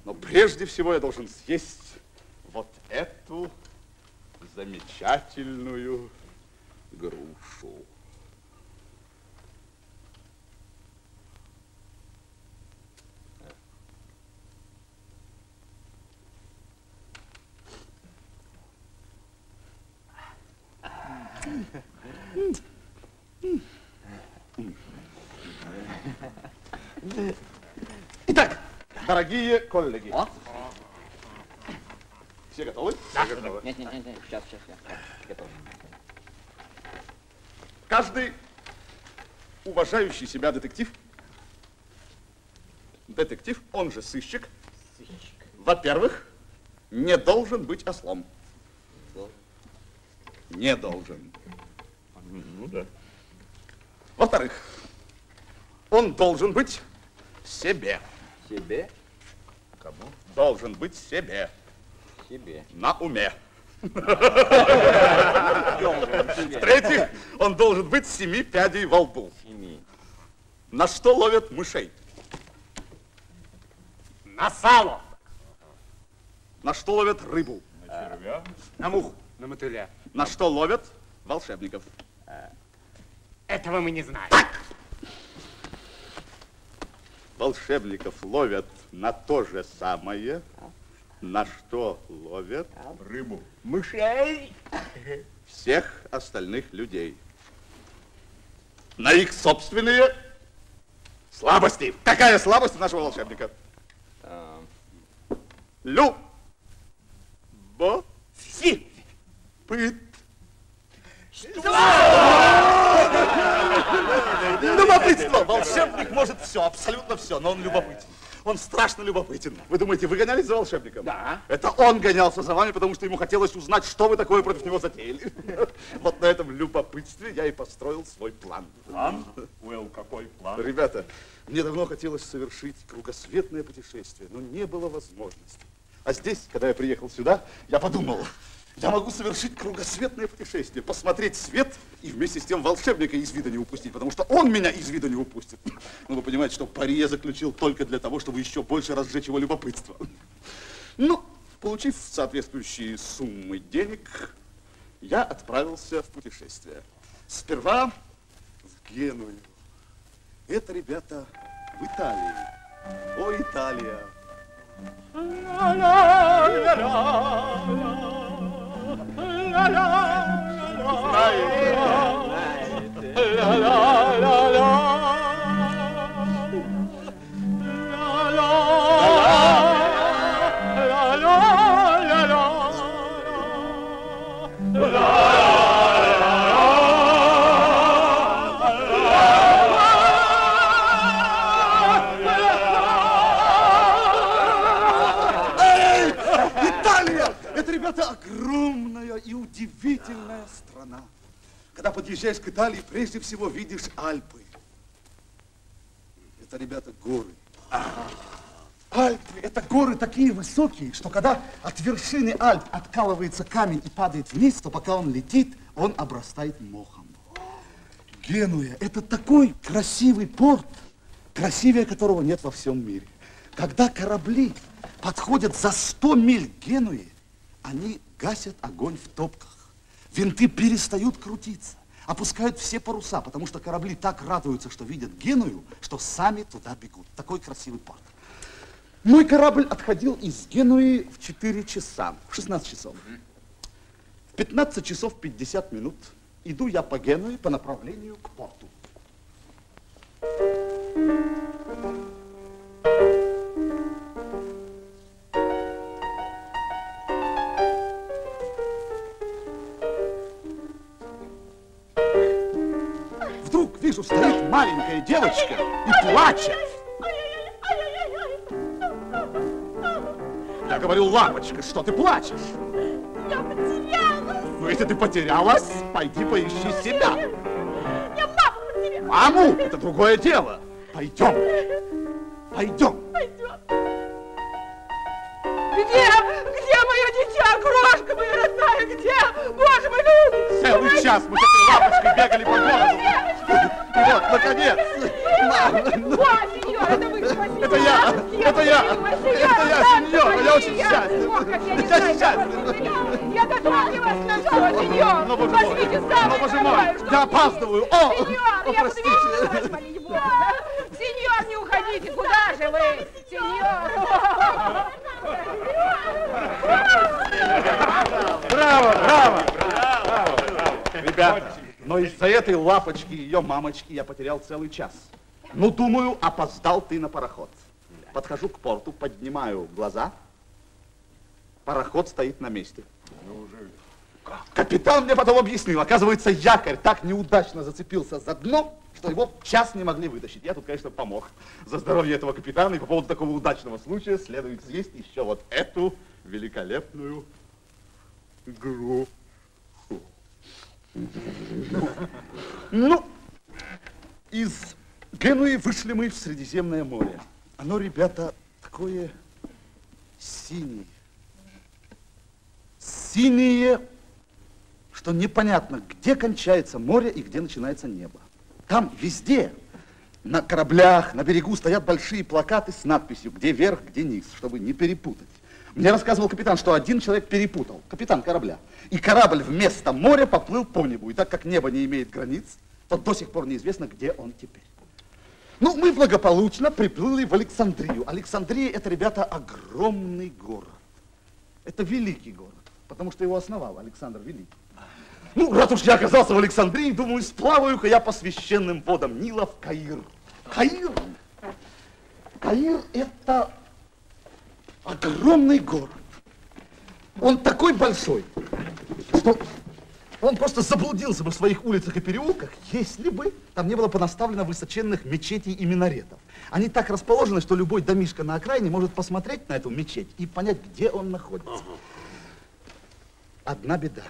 Но прежде всего я должен съесть вот эту замечательную грушу. Итак, дорогие коллеги. Все готовы? Да. Нет, нет, нет, нет, сейчас, сейчас, я готов. Каждый уважающий себя детектив, детектив, он же сыщик, во-первых, не должен быть ослом. Не должен. Ну да. Во-вторых, он должен быть себе. Себе? Кому? Должен быть себе. Себе. На уме. [laughs] В-третьих, он должен быть семи пядей во лбу. Семи. На что ловят мышей? На сало. На что ловят рыбу? На червя. На муху, на мотыля. На что ловят волшебников? Этого мы не знаем. Волшебников ловят на то же самое, на что ловят Рыбу. мышей всех остальных людей. На их собственные слабости. Какая слабость у нашего волшебника? Лю. Бо. Си. Пыт. Любопытство. Волшебник может все, абсолютно все, но он любопытен. Он страшно любопытен. Вы думаете, вы гонялись за волшебником? Да. Это он гонялся за вами, потому что ему хотелось узнать, что вы такое против него затеяли. [laughs] Вот на этом любопытстве я и построил свой план. План? Уэлл, какой план? Ребята, мне давно хотелось совершить кругосветное путешествие, но не было возможности. А здесь, когда я приехал сюда, я подумал, я могу совершить кругосветное путешествие, посмотреть свет и вместе с тем волшебника из вида не упустить, потому что он меня из вида не упустит. Ну, вы понимаете, что пари я заключил только для того, чтобы еще больше разжечь его любопытство. Ну, получив соответствующие суммы денег, я отправился в путешествие. Сперва в Геную. Это, ребята, в Италии. О, Италия! Эй, огромная и удивительная страна. Когда подъезжаешь к Италии, прежде всего видишь Альпы. Это, ребята, горы. Альпы – это горы такие высокие, что когда от вершины Альп откалывается камень и падает вниз, то пока он летит, он обрастает мохом. Генуя – это такой красивый порт, красивее которого нет во всем мире. Когда корабли подходят за 100 миль к Генуе, они гасят огонь в топках. Винты перестают крутиться, опускают все паруса, потому что корабли так радуются, что видят Геную, что сами туда бегут. Такой красивый порт. Мой корабль отходил из Генуи в 4 часа, в 16 часов. 15 часов 50 минут иду я по Генуе по направлению к порту. Вдруг вижу, стоит маленькая девочка и плачет. Я говорю, лапочка, что ты плачешь? Я потерялась. Ну, если ты потерялась, пойди поищи себя. Я маму потеряла. Маму, это другое дело. Пойдем, пойдем. Пойдем. Где? Где мое дитя? Крошка моя родная, где? Боже мой, люди! Целый час мы с этой лапочкой бегали по городу. Вот, наконец. Мама, О, сеньор, это вы спасибо. Это я, это я, это я, сеньор, я очень счастлив. Я знаю, счастлив. Я для вас на все, сеньор. Ну, боже мой, ну, боже мой, я опаздываю. О, Сеньор, я вечно вас [laughs] Бога. Сеньор, не уходите, куда же вы? Сеньор. Браво, браво, браво. Ребята, но из-за этой лапочки ее мамочки я потерял целый час. Ну, думаю, опоздал ты на пароход. Подхожу к порту, поднимаю глаза. Пароход стоит на месте. Капитан мне потом объяснил, оказывается, якорь так неудачно зацепился за дно, что его час не могли вытащить. Я тут, конечно, помог за здоровье этого капитана, и по поводу такого удачного случая следует съесть еще вот эту великолепную гру. Ну, из Генуи вышли мы в Средиземное море. Оно, ребята, такое синее. Синее, что непонятно, где кончается море и где начинается небо. Там везде, на кораблях, на берегу стоят большие плакаты с надписью, где верх, где низ, чтобы не перепутать. Мне рассказывал капитан, что один человек перепутал, капитан корабля. И корабль вместо моря поплыл по небу. И так как небо не имеет границ, то до сих пор неизвестно, где он теперь. Ну, мы благополучно приплыли в Александрию. Александрия это, ребята, огромный город. Это великий город, потому что его основал Александр Великий. Ну, раз уж я оказался в Александрии, думаю, сплаваю-ка я по священным водам Нила в Каир. Каир? Каир это огромный город. Он такой большой, что он просто заблудился бы в своих улицах и переулках, если бы там не было понаставлено высоченных мечетей и минаретов. Они так расположены, что любой домишко на окраине может посмотреть на эту мечеть и понять, где он находится. Одна беда.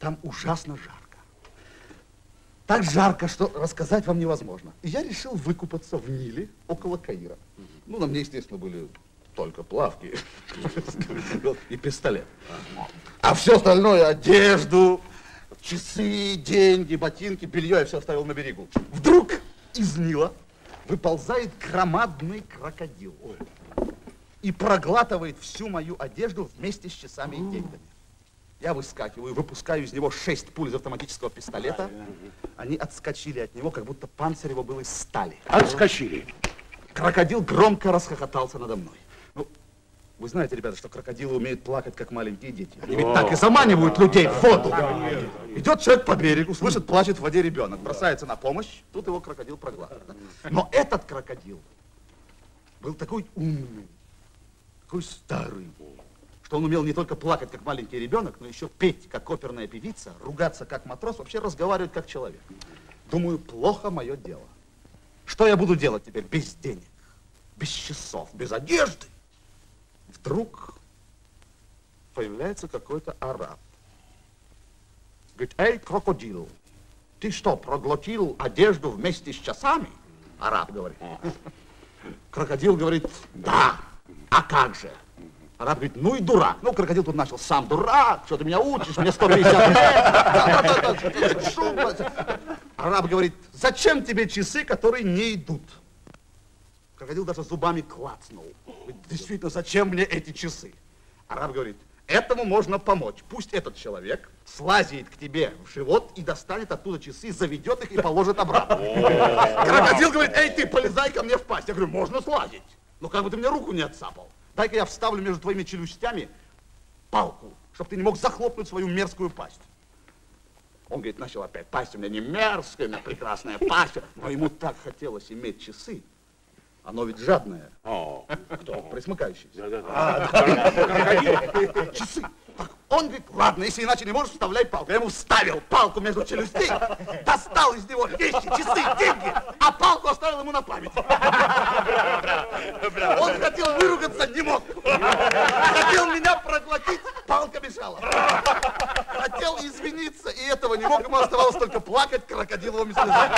Там ужасно жарко. Так жарко, что рассказать вам невозможно. И я решил выкупаться в Ниле около Каира. Ну, на мне, естественно, были только плавки [laughs] и пистолет. А все остальное, одежду, часы, деньги, ботинки, белье я все оставил на берегу. Вдруг из Нила выползает громадный крокодил и проглатывает всю мою одежду вместе с часами и деньгами. Я выскакиваю, выпускаю из него шесть пуль из автоматического пистолета. Они отскочили от него, как будто панцирь его был из стали. Отскочили. Крокодил громко расхохотался надо мной. Вы знаете, ребята, что крокодилы умеют плакать, как маленькие дети. Они ведь так и заманивают людей в воду. Идет человек по берегу, слышит, плачет в воде ребенок, бросается на помощь, тут его крокодил проглатывает. Но этот крокодил был такой умный, такой старый, что он умел не только плакать, как маленький ребенок, но еще петь, как оперная певица, ругаться, как матрос, вообще разговаривать, как человек. Думаю, плохо мое дело. Что я буду делать теперь без денег, без часов, без одежды? Вдруг появляется какой-то араб. Говорит, эй, крокодил, ты что, проглотил одежду вместе с часами? Араб говорит. Крокодил говорит, да, а как же? Араб говорит, ну и дурак. Ну, крокодил тут начал, сам дурак, что ты меня учишь, мне 150 лет. Араб говорит, зачем тебе часы, которые не идут? Крокодил даже зубами клацнул. Действительно, зачем мне эти часы? Араб говорит, этому можно помочь. Пусть этот человек слазит к тебе в живот и достанет оттуда часы, заведет их и положит обратно. Крокодил говорит, эй, ты, полезай ко мне в пасть. Я говорю, можно слазить. Но как бы ты мне руку не отцапал. Дай-ка я вставлю между твоими челюстями палку чтобы ты не мог захлопнуть свою мерзкую пасть. Он, говорит, начал опять, пасть у меня не мерзкая, у меня прекрасная пасть. Но ему так хотелось иметь часы. Оно ведь жадное. О, кто? Присмыкающийся. Да-да-да. А, крокодил. Часы. Он говорит, ладно, если иначе не можешь, вставляй палку. Я ему вставил палку между челюстей, достал из него вещи, часы, деньги, а палку оставил ему на память. Он хотел выругаться, не мог. Хотел меня проглотить, палка мешала. Хотел извиниться, и этого не мог. Ему оставалось только плакать крокодиловыми слезами.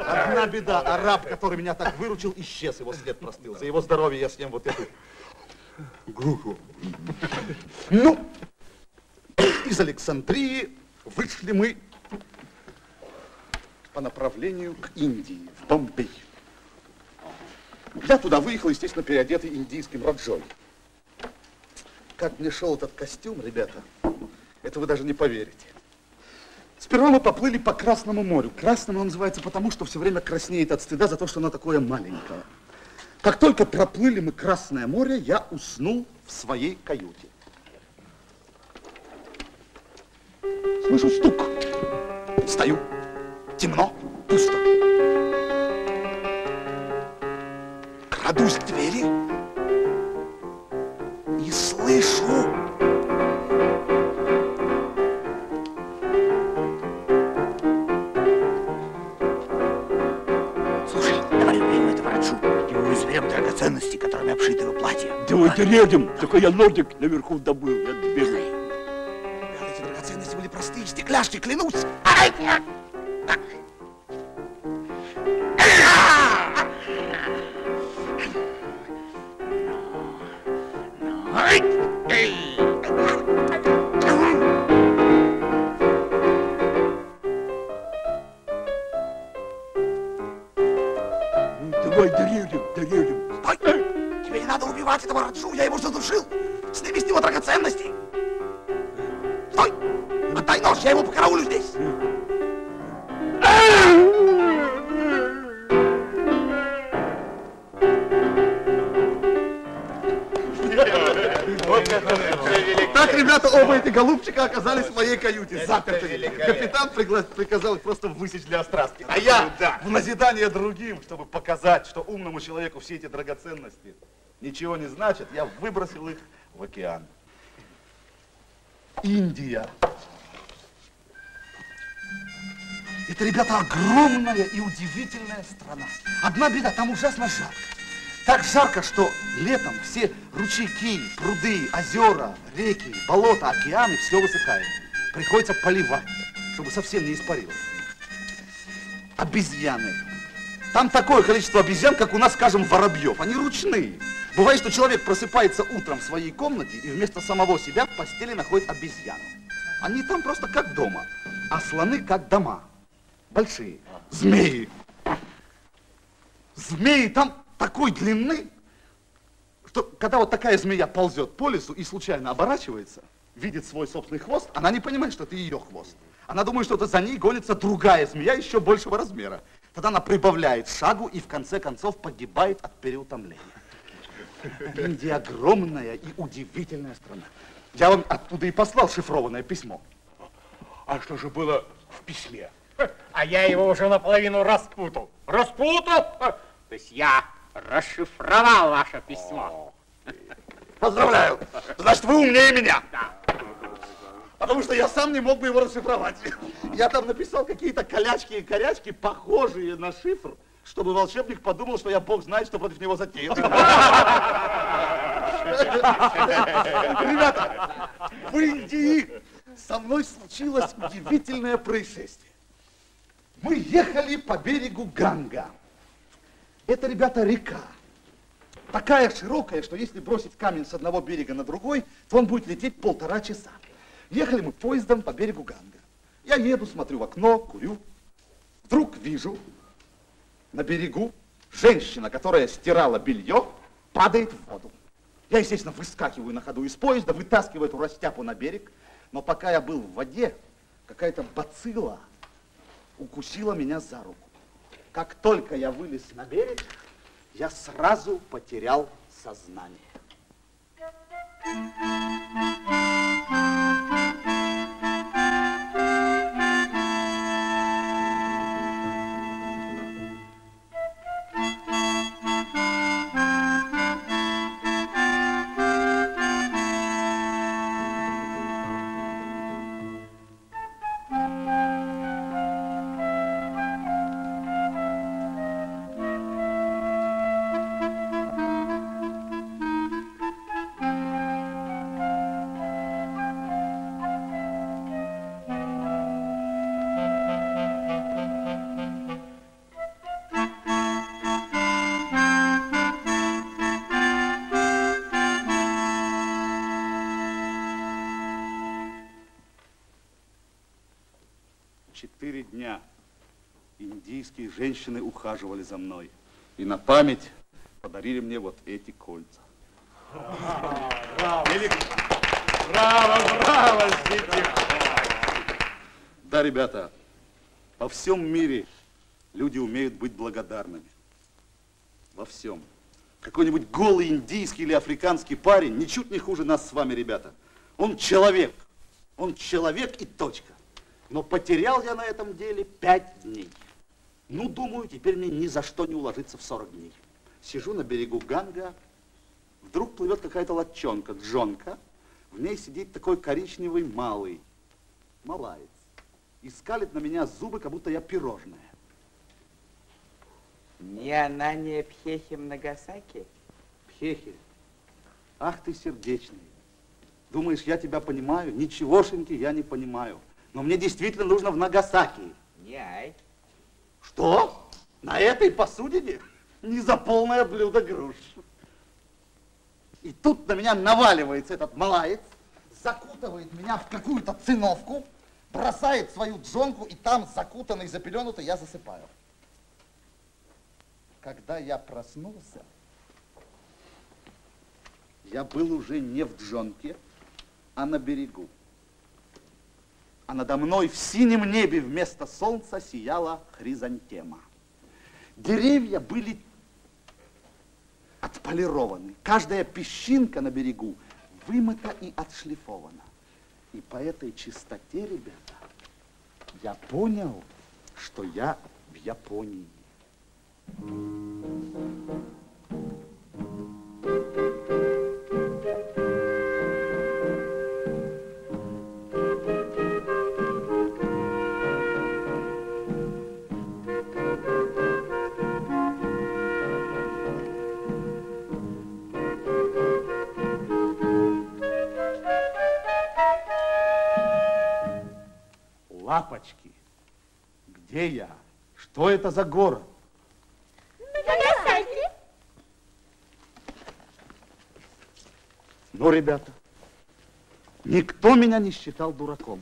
Одна беда, араб, который меня так выручил, исчез, его след простыл. За его здоровье я съем вот эту грушу. Ну, из Александрии вышли мы по направлению к Индии, в Бомбей. Я туда выехал, естественно, переодетый индийским раджой. Как мне шел этот костюм, ребята, это вы даже не поверите. Сперва мы поплыли по Красному морю. Красным оно называется потому, что все время краснеет от стыда за то, что оно такое маленькое. Как только проплыли мы Красное море, я уснул в своей каюте. Слышу стук. Стою. Темно, пусто. Крадусь к двери и слышу и уберем драгоценности, которыми обшито его платье. Давайте рядом, только я ножик наверху добыл, я бегаю. Ребята, эти драгоценности были простые, стекляшки, клянусь. Ай! Надо убивать этого Раджу, я его задушил. Сними с него драгоценности. Стой! Отдай нож, я его покараулю здесь. Так, ребята, оба эти голубчика оказались в моей каюте, заперты. Капитан пригла- приказал их просто высечь для острастки. А я, в назидание другим, чтобы показать, что умному человеку все эти драгоценности ничего не значат, я выбросил их в океан. Индия. Это, ребята, огромная и удивительная страна. Одна беда, там ужасно жарко. Так жарко, что летом все ручейки, пруды, озера, реки, болота, океаны, все высыхает. Приходится поливать, чтобы совсем не испарилось. Обезьяны. Там такое количество обезьян, как у нас, скажем, воробьев. Они ручные. Бывает, что человек просыпается утром в своей комнате и вместо самого себя в постели находит обезьяну. Они там просто как дома, а слоны как дома. Большие. Змеи. Змеи там такой длины, что когда вот такая змея ползет по лесу и случайно оборачивается, видит свой собственный хвост, она не понимает, что это ее хвост. Она думает, что это за ней гонится другая змея еще большего размера. Тогда она прибавляет шагу и в конце концов погибает от переутомления. Индия огромная и удивительная страна. Я вам оттуда и послал шифрованное письмо. А что же было в письме? А я его уже наполовину распутал. Распутал? То есть я расшифровал ваше письмо. [laughs] Поздравляю! Значит, вы умнее меня. Потому что я сам не мог бы его расшифровать. Я там написал какие-то колячки и корячки, похожие на шифр, чтобы волшебник подумал, что я бог знает, что против него затеял. Ребята, в Индии со мной случилось удивительное происшествие. Мы ехали по берегу Ганга. Это, ребята, река. Такая широкая, что если бросить камень с одного берега на другой, то он будет лететь полтора часа. Ехали мы поездом по берегу Ганга. Я еду, смотрю в окно, курю. Вдруг вижу на берегу женщина, которая стирала белье, падает в воду. Я, естественно, выскакиваю на ходу из поезда, вытаскиваю эту растяпу на берег. Но пока я был в воде, какая-то бацилла укусила меня за руку. Как только я вылез на берег, я сразу потерял сознание. Женщины ухаживали за мной. И на память подарили мне вот эти кольца. Браво, браво, браво, Зитик. Да, ребята, во всем мире люди умеют быть благодарными. Во всем. Какой-нибудь голый индийский или африканский парень ничуть не хуже нас с вами, ребята. Он человек. Он человек и точка. Но потерял я на этом деле пять дней. Ну, думаю, теперь мне ни за что не уложиться в 40 дней. Сижу на берегу Ганга, вдруг плывет какая-то лодчонка, джонка. В ней сидит такой коричневый малый, малаец. И скалит на меня зубы, как будто я пирожное. Не она, не Пхехи Нагасаки? Пхехи, ах ты сердечный. Думаешь, я тебя понимаю? Ничегошеньки я не понимаю. Но мне действительно нужно в Нагасаки. Не ай. Что? На этой посудине? Не за полное блюдо груш. И тут на меня наваливается этот малаец, закутывает меня в какую-то циновку, бросает свою джонку, и там, закутанный, запеленутый, я засыпаю. Когда я проснулся, я был уже не в джонке, а на берегу. А надо мной в синем небе вместо солнца сияла хризантема. Деревья были отполированы. Каждая песчинка на берегу вымыта и отшлифована. И по этой чистоте, ребята, я понял, что я в Японии. Лапочки, где я? Что это за город? Нагасаки. Ну, ребята, никто меня не считал дураком.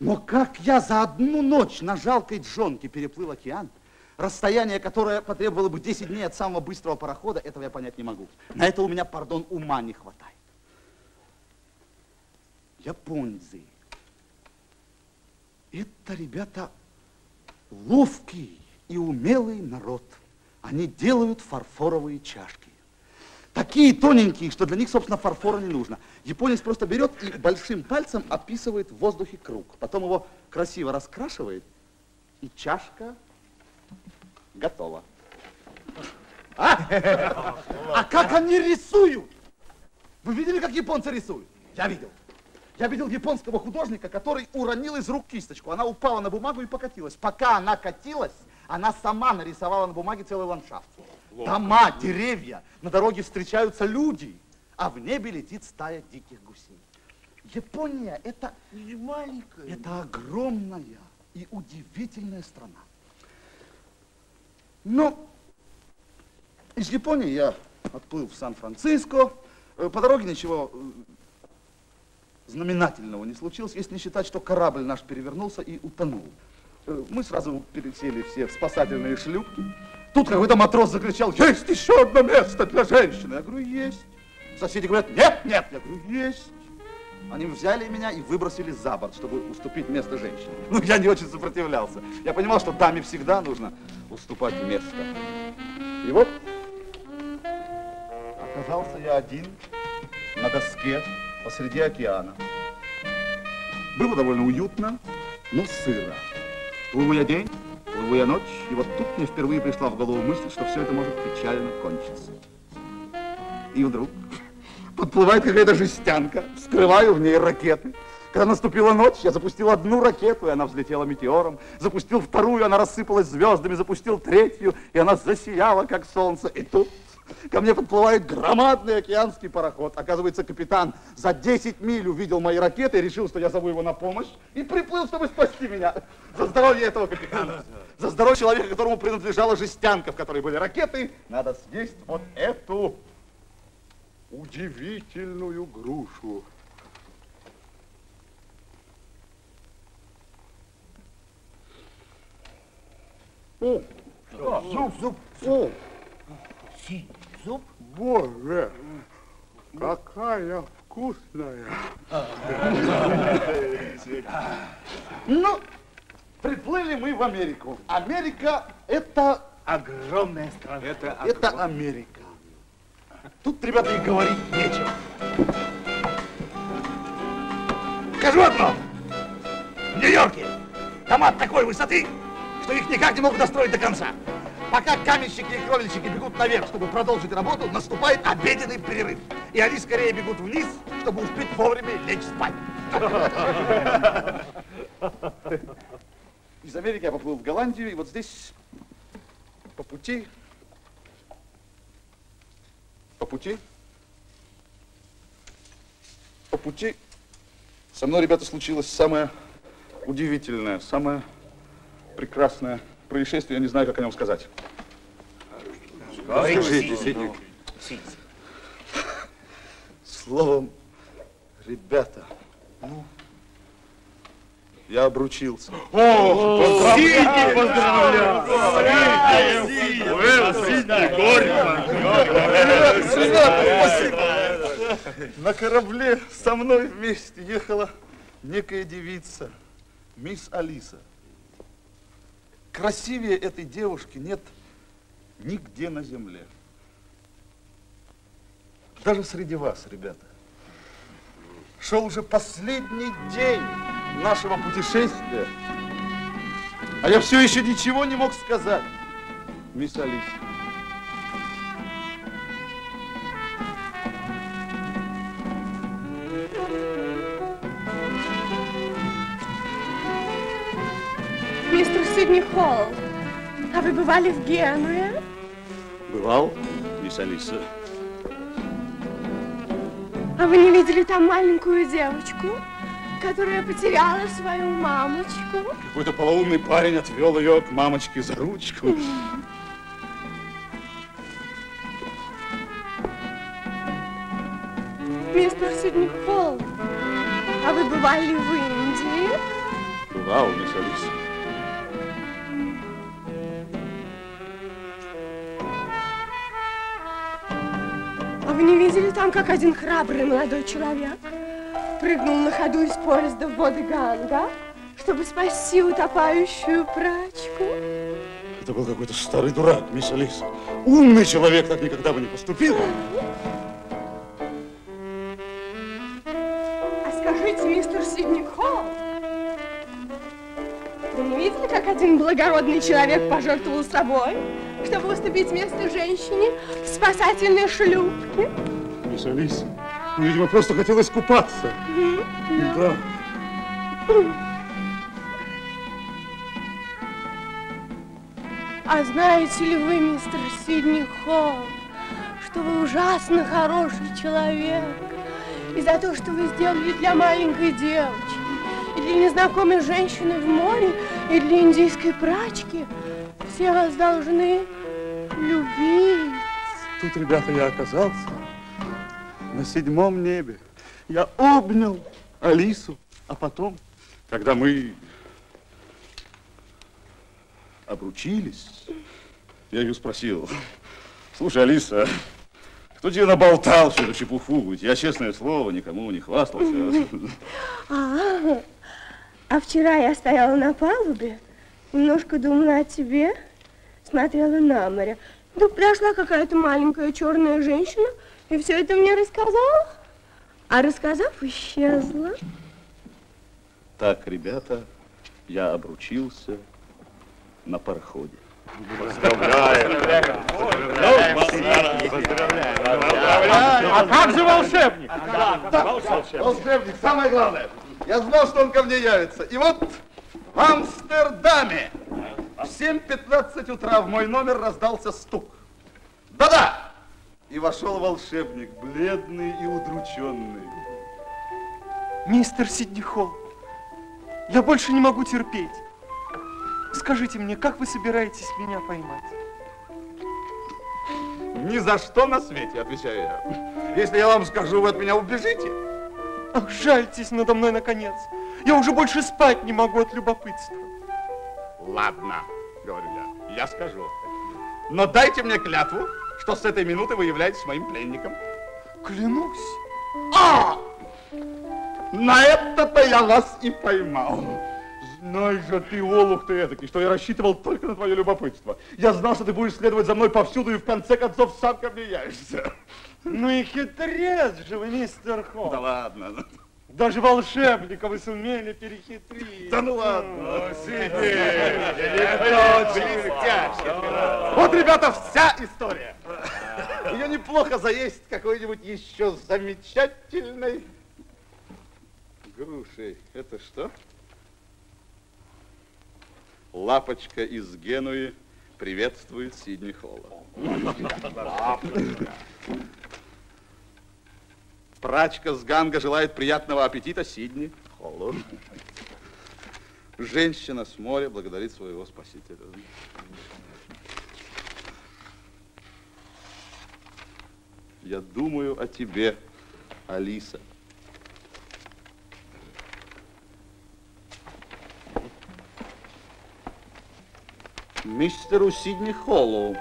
Но как я за одну ночь на жалкой джонке переплыл океан, расстояние, которое потребовало бы 10 дней от самого быстрого парохода, этого я понять не могу. На это у меня, пардон, ума не хватает. Японцы. Это, ребята, ловкий и умелый народ. Они делают фарфоровые чашки. Такие тоненькие, что для них, собственно, фарфора не нужно. Японец просто берет и большим пальцем описывает в воздухе круг. Потом его красиво раскрашивает, и чашка готова. А? А как они рисуют? Вы видели, как японцы рисуют? Я видел. Я видел японского художника, который уронил из рук кисточку. Она упала на бумагу и покатилась. Пока она катилась, она сама нарисовала на бумаге целый ландшафт. Дома, деревья, на дороге встречаются люди, а в небе летит стая диких гусей. Япония это не маленькая, это огромная и удивительная страна. Но из Японии я отплыл в Сан-Франциско. Э, По дороге ничего э, знаменательного не случилось, если не считать, что корабль наш перевернулся и утонул. Э, Мы сразу пересели все в спасательные шлюпки. Тут какой-то матрос закричал, есть еще одно место для женщины. Я говорю, есть. Соседи говорят, нет, нет. Я говорю, есть. Они взяли меня и выбросили за борт, чтобы уступить место женщине. Ну, я не очень сопротивлялся. Я понимал, что даме всегда нужно уступать место. И вот оказался я один на доске посреди океана. Было довольно уютно, но сыро. Плыву я день, плыву я ночь, и вот тут мне впервые пришла в голову мысль, что все это может печально кончиться. И вдруг подплывает какая-то жестянка, вскрываю в ней ракеты. Когда наступила ночь, я запустил одну ракету, и она взлетела метеором. Запустил вторую, она рассыпалась звездами. Запустил третью, и она засияла, как солнце. И тут ко мне подплывает громадный океанский пароход. Оказывается, капитан за 10 миль увидел мои ракеты и решил, что я зову его на помощь. И приплыл, чтобы спасти меня. За здоровье этого капитана. За здоровье человека, которому принадлежала жестянка, в которой были ракеты, надо съесть вот эту удивительную грушу. О, зуб, зуб, зуб. Зуб? Боже, какая вкусная. Ну, приплыли мы в Америку. Америка это... Огромная страна. Это, это Америка. Тут, ребята, и говорить нечего. Скажу одно. В Нью-Йорке дома такой высоты, что их никак не могут достроить до конца. Пока каменщики и кровельщики бегут наверх, чтобы продолжить работу, наступает обеденный перерыв. И они скорее бегут вниз, чтобы успеть вовремя лечь спать. Из Америки я поплыл в Голландию, и вот здесь по пути, по пути, по пути со мной, ребята, случилось самое удивительное, самое прекрасное происшествие, я не знаю, как о нем сказать. Скажите, Сидник. Словом, ребята, ну, я обручился. О, Сидник, поздравляю! Well, Сидник, Спасибо. На корабле со мной вместе ехала некая девица, мисс Алиса. Красивее этой девушки нет нигде на земле. Даже среди вас, ребята. Шел уже последний день нашего путешествия, а я все еще ничего не мог сказать, мисс Алиса. Мистер Сидни Холл, а вы бывали в Генуе? Бывал, мисс Алиса? А вы не видели там маленькую девочку, которая потеряла свою мамочку? Какой-то полоумный парень отвел ее к мамочке за ручку. Мистер Сидни Холл, а вы бывали в Индии? Бывал, мисс Алиса. Вы не видели там, как один храбрый молодой человек прыгнул на ходу из поезда в воды Ганга, чтобы спасти утопающую прачку? Это был какой-то старый дурак, мисс Алиса. Умный человек так никогда бы не поступил. А скажите, мистер Сидни Холл, вы не видели, как один благородный человек пожертвовал собой, чтобы уступить место женщине в спасательной шлюпке? Мисс Алиса, ну, видимо, просто хотел искупаться. Да. А знаете ли вы, мистер Сидни Холл, что вы ужасно хороший человек? И за то, что вы сделали для маленькой девочки, и для незнакомой женщины в море, и для индийской прачки, все вас должны любить. Тут, ребята, я оказался на седьмом небе. Я обнял Алису, а потом, когда мы обручились, я ее спросил, слушай, Алиса, кто тебе наболтал всю эту чепуху? Я, честное слово, никому не хвастался. А, а вчера я стояла на палубе, немножко думала о тебе, смотрела на море. Вдруг подошла какая-то маленькая черная женщина и все это мне рассказала. А рассказав, исчезла. Так, ребята, я обручился на пароходе. А как же волшебник? Волшебник, самое главное. Я знал, что он ко мне явится. И вот в Амстердаме в 7.15 утра в мой номер раздался стук. Да-да! И вошел волшебник, бледный и удрученный. Мистер Сидни Холл, я больше не могу терпеть. Скажите мне, как вы собираетесь меня поймать? Ни за что на свете, отвечаю я. Если я вам скажу, вы от меня убежите. Ах, жальтесь надо мной, наконец. Я уже больше спать не могу от любопытства. Ладно, говорю я, я скажу. Но дайте мне клятву, что с этой минуты вы являетесь моим пленником. Клянусь. А! На это-то я вас и поймал. Знай же ты, олух ты этакий, что я рассчитывал только на твое любопытство. Я знал, что ты будешь следовать за мной повсюду и в конце концов сам ко мне явишься. Ну и хитрец же вы, мистер Холл. Да ладно. Даже волшебника вы сумели перехитрить. Да ну ладно. Сиди. Вот, ребята, вся история. Ее неплохо заесть какой-нибудь еще замечательной грушей. Это что? Лапочка из Генуи приветствует Сидни Холла. Прачка с Ганга желает приятного аппетита Сидни Холлу. Женщина с моря благодарит своего спасителя. Я думаю о тебе, Алиса. Мистеру Сидни Холлу.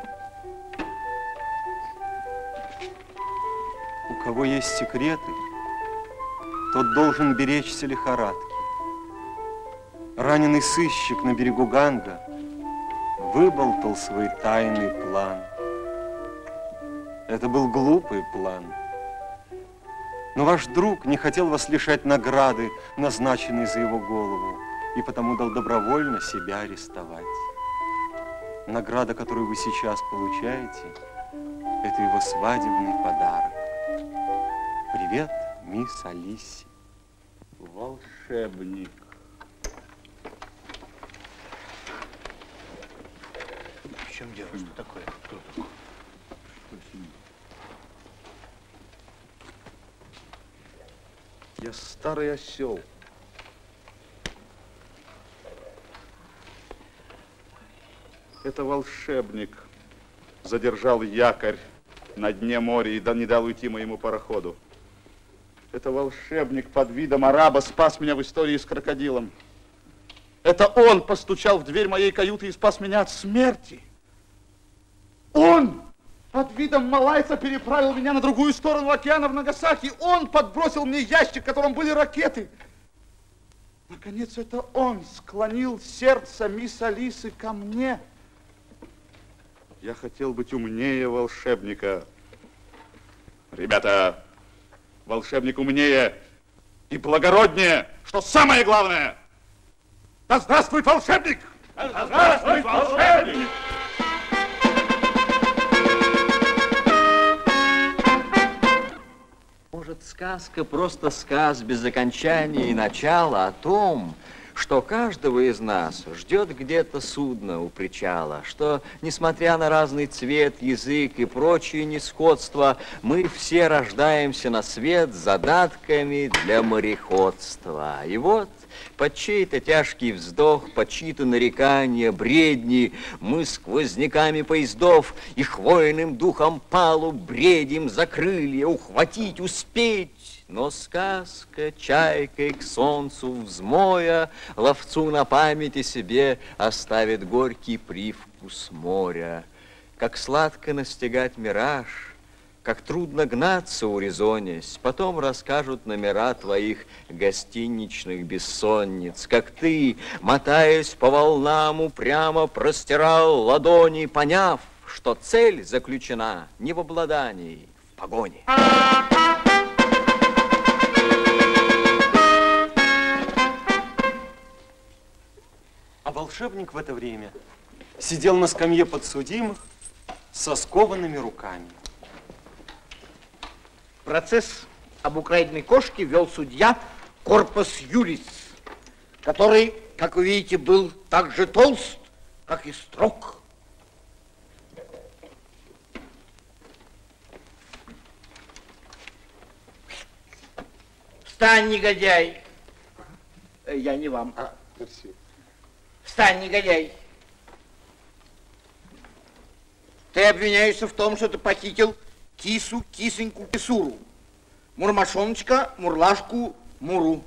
У кого есть секреты, тот должен беречься лихорадки. Раненый сыщик на берегу Ганга выболтал свой тайный план. Это был глупый план. Но ваш друг не хотел вас лишать награды, назначенной за его голову, и потому дал добровольно себя арестовать. Награда, которую вы сейчас получаете, это его свадебный подарок. Привет, мисс Алиси. Волшебник. В чем дело? Что такое? Кто такой? Я старый осел. Это волшебник задержал якорь на дне моря и не дал уйти моему пароходу. Это волшебник под видом араба спас меня в истории с крокодилом. Это он постучал в дверь моей каюты и спас меня от смерти. Он под видом малайца переправил меня на другую сторону океана в Нагасаки. Он подбросил мне ящик, в котором были ракеты. Наконец, это он склонил сердце мисс Алисы ко мне. Я хотел быть умнее волшебника. Ребята, волшебник умнее и благороднее, что самое главное. Да здравствует волшебник! Да здравствует волшебник! Может, сказка просто сказ без окончания и начала о том, что каждого из нас ждет где-то судно у причала, что, несмотря на разный цвет, язык и прочие несходства, мы все рождаемся на свет задатками для мореходства. И вот под чей-то тяжкий вздох, под чьи-то нарекания, бредни, мы сквозняками поездов и хвойным духом палу бредим за крылья, ухватить, успеть. Но сказка чайкой к солнцу взмоя Ловцу на памяти себе оставит горький привкус моря. Как сладко настигать мираж, как трудно гнаться, урезонясь, Потом расскажут номера твоих гостиничных бессонниц, Как ты, мотаясь по волнам, упрямо простирал ладони, Поняв, что цель заключена не в обладании, в погоне. Волшебник в это время сидел на скамье подсудимых со скованными руками. Процесс об украденной кошке вел судья Корпус Юрис, который, как вы видите, был так же толст, как и строг. Встань, негодяй. Я не вам. Встань, негодяй. Ты обвиняешься в том, что ты похитил кису, кисоньку, кисуру, мурмашоночка, мурлашку, муру,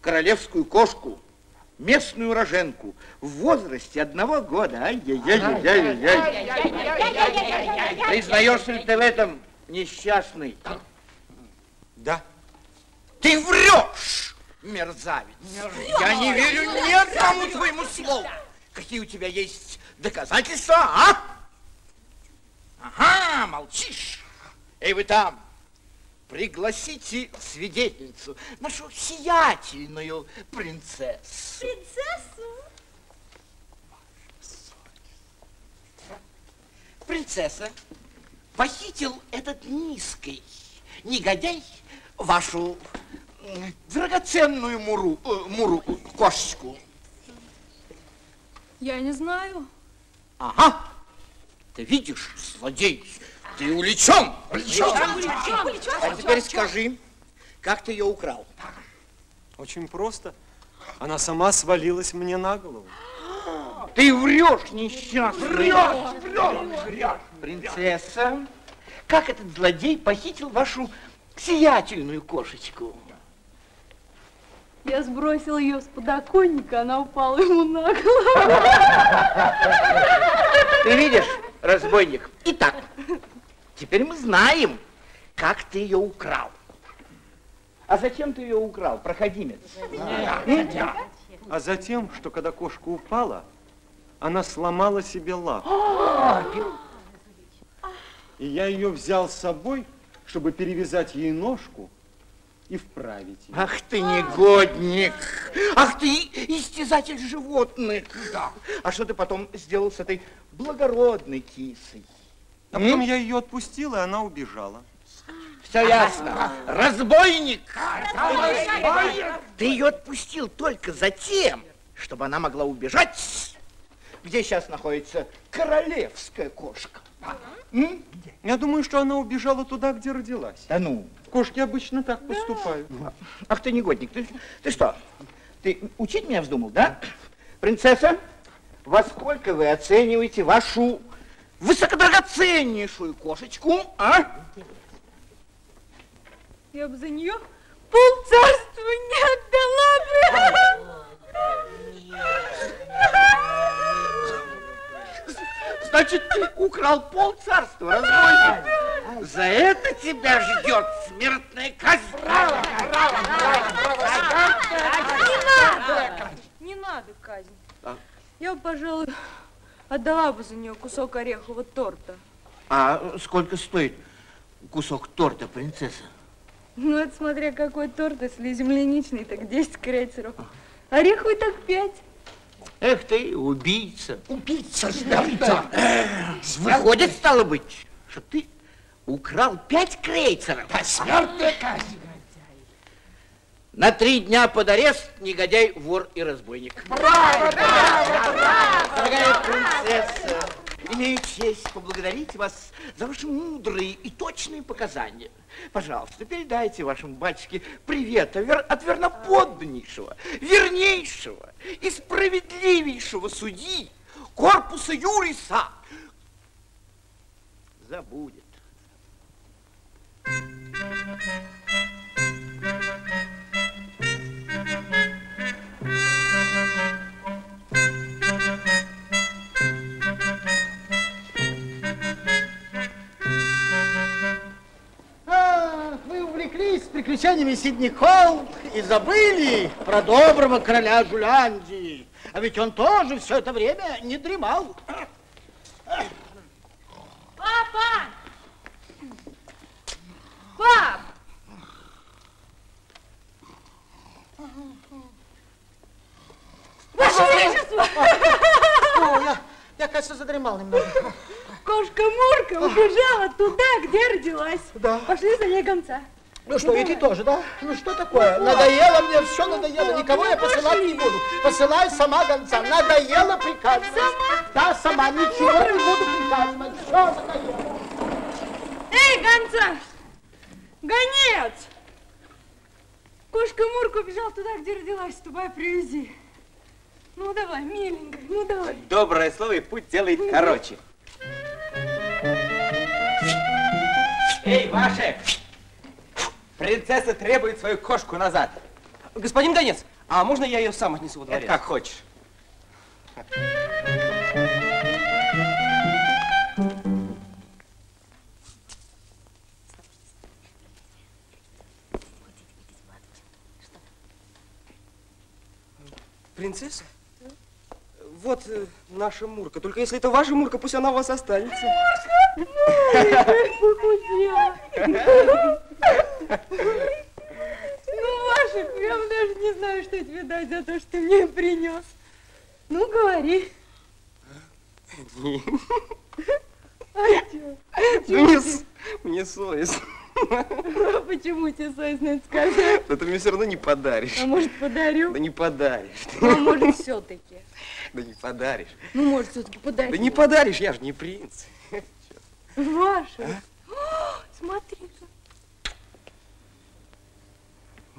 королевскую кошку, местную роженку в возрасте одного года. Ай-яй-яй-яй-яй-яй. Признаешься ли ты в этом, несчастный? Да. Ты врешь, мерзавец. Я не верю ни одному твоему слову. Какие у тебя есть доказательства, а? Ага, молчишь. Эй, вы там, пригласите свидетельницу, нашу сиятельную принцессу. Принцессу? Принцесса, похитил этот низкий негодяй вашу драгоценную муру, э, муру, кошечку. Я не знаю. Ага, ты видишь, злодей, ты увлечен. Увлечен, увлечен, увлечен. А теперь скажи, как ты ее украл? Очень просто. Она сама свалилась мне на голову. Ты врешь, несчастный. Врешь, врешь, врешь. Принцесса, как этот злодей похитил вашу сиятельную кошечку? Я сбросила ее с подоконника, она упала ему на голову. Ты видишь, разбойник? Итак, теперь мы знаем, как ты ее украл. А зачем ты ее украл, проходимец? А затем, что когда кошка упала, она сломала себе лапу. И я ее взял с собой, чтобы перевязать ей ножку и вправить ее. Ах ты негодник! Ах ты истязатель животных! А что ты потом сделал с этой благородной кисой? А потом я ее отпустил, и она убежала. Все ясно. Разбойник! Ты ее отпустил только за тем, чтобы она могла убежать. Где сейчас находится королевская кошка? М? Я думаю, что она убежала туда, где родилась. Да ну? Кошки обычно так поступают. Ах ты негодник, ты, ты что, ты учить меня вздумал, да? Принцесса, во сколько вы оцениваете вашу высокодрагоценнейшую кошечку, а? Я бы за нее пол царства не отдала бы. Значит, ты украл пол царства, разбойник. За это тебя ждет смертная казнь. Браво, Не надо! Не надо казнь. А? Я бы, пожалуй, отдала бы за нее кусок орехового торта. А сколько стоит кусок торта, принцесса? Ну, это смотря какой торт, если земляничный, так 10 крейцеров. Ореховый так 5. Эх ты, убийца. Убийца, убийца. Выходит, стало быть, что ты украл пять крейцеров. Смертная казнь. На три дня под арест, негодяй, вор и разбойник. Браво, браво, браво! Дорогая принцесса, имею честь поблагодарить вас за ваши мудрые и точные показания. Пожалуйста, передайте вашему батюшке привет от вер- от верноподданнейшего, вернейшего и справедливейшего судьи корпуса Юриса. Приключениями Сидни Холл и забыли про доброго короля Жуляндии. А ведь он тоже все это время не дремал. Папа! Пап! Ваше Величество! кажется, задремал немного. Кошка Мурка убежала туда, где родилась. Да. Пошли за ней гонца. Ну что, и ты тоже, да? Ну что такое? Надоело мне, все надоело. Никого я посылать не буду. Посылай сама гонца. Надоело приказывать. Да, сама. Ничего не буду приказывать. Все надоело. Эй, гонца! Гонец! Кошка Мурка убежала туда, где родилась. Ступай, привези. Ну давай, миленькая, ну давай. Доброе слово и путь делает короче. Эй, Вашек! Принцесса требует свою кошку назад. Господин Гонец, а можно я ее сам отнесу во дворец? Это как хочешь. Принцесса? Вот э, наша Мурка. Только если это ваша Мурка, пусть она у вас останется. Ну, Машек, я даже не знаю, что тебе дать за то, что ты мне принес. Ну, говори. А чё? Мне, с- мне совестно. Почему тебе совестно это сказать? Да ты мне все равно не подаришь. А может, подарю? Да не подаришь. Ну, а может, все-таки. Да не подаришь. Ну, может, все-таки подарю. Да не подаришь, я же не принц. Маша. О, Смотри.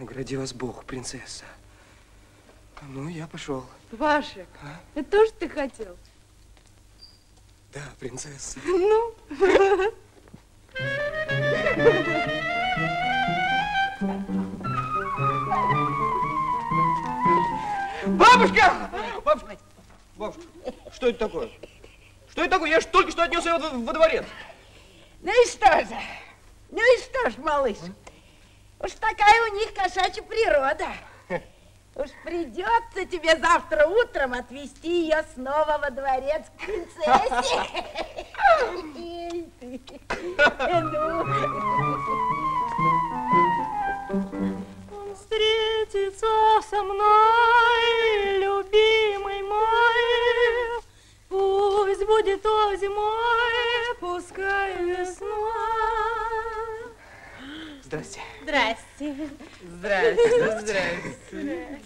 Награди вас Бог, принцесса. Ну, я пошел. Вашек, это то, что ты хотел? Да, принцесса. Ну. Бабушка! Бабушка! Бабушка, что это такое? Что это такое? Я же только что отнес ее во, во дворец. Ну и что же? Ну и что ж, малыш? Уж такая у них кошачья природа. Уж придется тебе завтра утром отвезти ее снова во дворец к принцессе. Эй, ты. Ну. Со мной, любимый мой. Пусть будет то зимой, пускай весной. Здрасте. Здрасте. Здрасте, здрасте.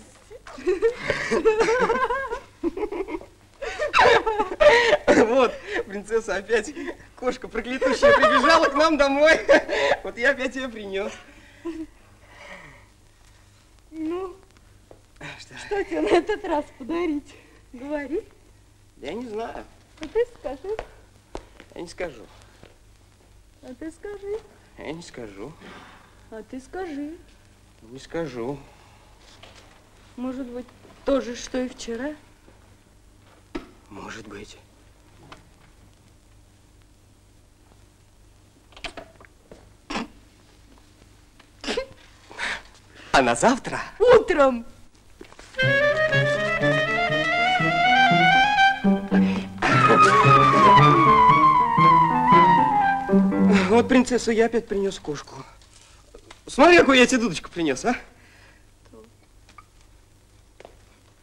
Вот, принцесса опять, кошка проклятущая, прибежала к нам домой. Вот я опять ее принес. Ну, что тебе на этот раз подарить? Говори. Я не знаю, А ты скажи. я не скажу. А ты скажи. Я не скажу, А ты скажи. не скажу. Может быть, то же, что и вчера? Может быть. А на завтра? Утром. Вот, принцесса, я опять принес кошку. Смотри, какую я тебе дудочку принес, а?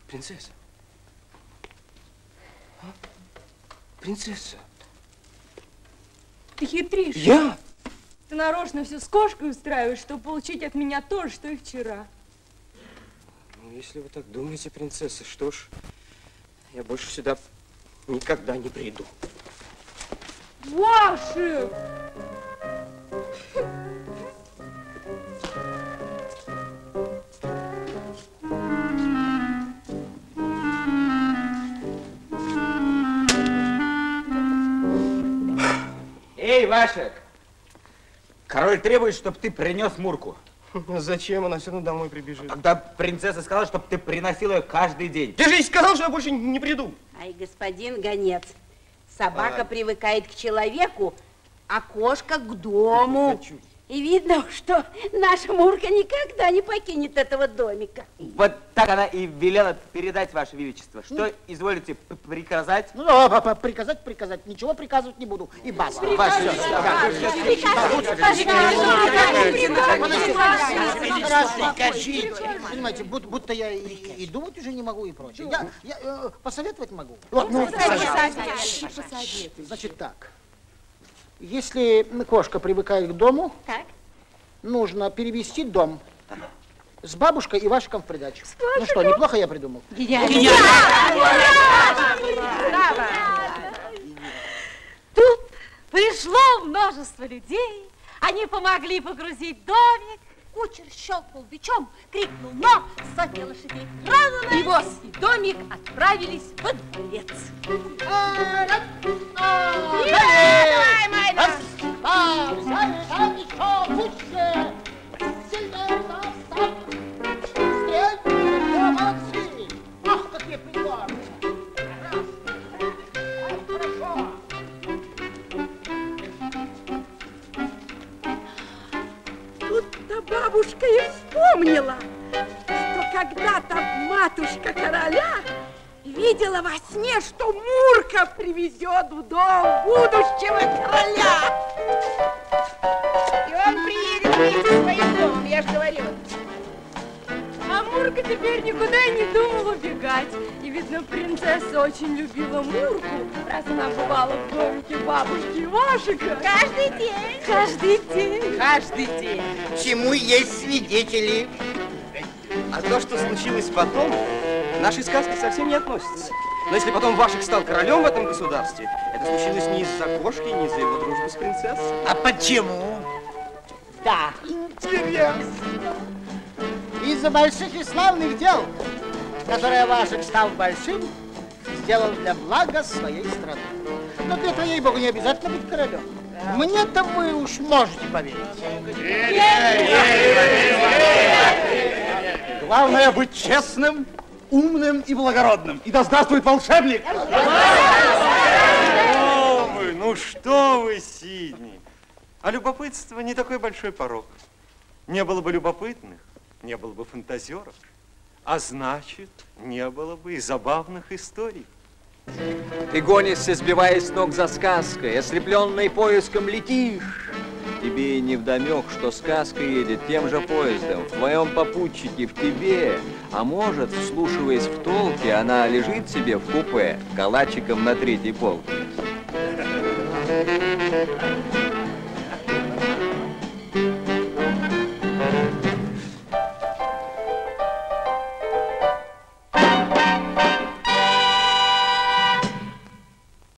Принцесса. А? Принцесса. Ты хитришь. Я? Ты нарочно все с кошкой устраиваешь, чтобы получить от меня то же, что и вчера. Ну, если вы так думаете, принцесса, что ж, я больше сюда никогда не приду. Ваши! Эй, Вашек! Король требует, чтобы ты принес Мурку. Зачем? Она все равно домой прибежит. Тогда принцесса сказала, чтобы ты приносил ее каждый день. Я же ей сказал, что я больше не приду. Ай, господин гонец, собака А. привыкает к человеку, а кошка к дому. И видно, что наша Мурка никогда не покинет этого домика. Вот так она и велела передать, Ваше Величество. Что изволите п- приказать? Ну, а, а, а, приказать, приказать. Ничего приказывать не буду. И бас. Ваше Прикажите. Понимаете, будто, я и, и думать уже не могу и прочее. Я, я э, посоветовать могу. Вот, ну, Значит так. Если кошка привыкает к дому, Так. нужно перевести дом с бабушкой и Вашиком в придачу. Ну что, неплохо я придумал? Тут пришло множество людей. Они помогли погрузить домик. Кучер щелкнул бичом, крикнул «Но!» Сотни лошадей тронула. И воз и домик отправились во дворец. Давай, Майна! Бабушка и вспомнила, что когда-то матушка короля видела во сне, что Мурка привезет в дом будущего короля. И он приедет с своим домом, я же говорила. Мурка теперь никуда и не думала убегать. И, видно, принцесса очень любила Мурку, раз она бывала в домике бабушки и Вашика. Каждый день. Каждый день. Каждый день. Чему есть свидетели. А то, что случилось потом, к нашей сказке совсем не относится. Но если потом Вашик стал королем в этом государстве, это случилось не из-за кошки, не из-за его дружбы с принцессой. А почему? Да. Интересно. Из-за больших и славных дел, которые Вашик, став большим, сделал для блага своей страны. Но для этого, ей-богу, не обязательно быть королем. Мне-то вы уж можете поверить. Главное быть честным, умным и благородным. И да здравствует волшебник! Что вы, ну что вы, Сидни? А любопытство не такой большой порог. Не было бы любопытных, не было бы фантазеров. А значит, не было бы и забавных историй. Ты гонишься, сбиваясь с ног за сказкой, ослепленный поиском летишь. Тебе и не вдомек, что сказка едет тем же поездом, в твоем попутчике, в тебе. А может, вслушиваясь в толки, она лежит себе в купе, калачиком на третьей полке.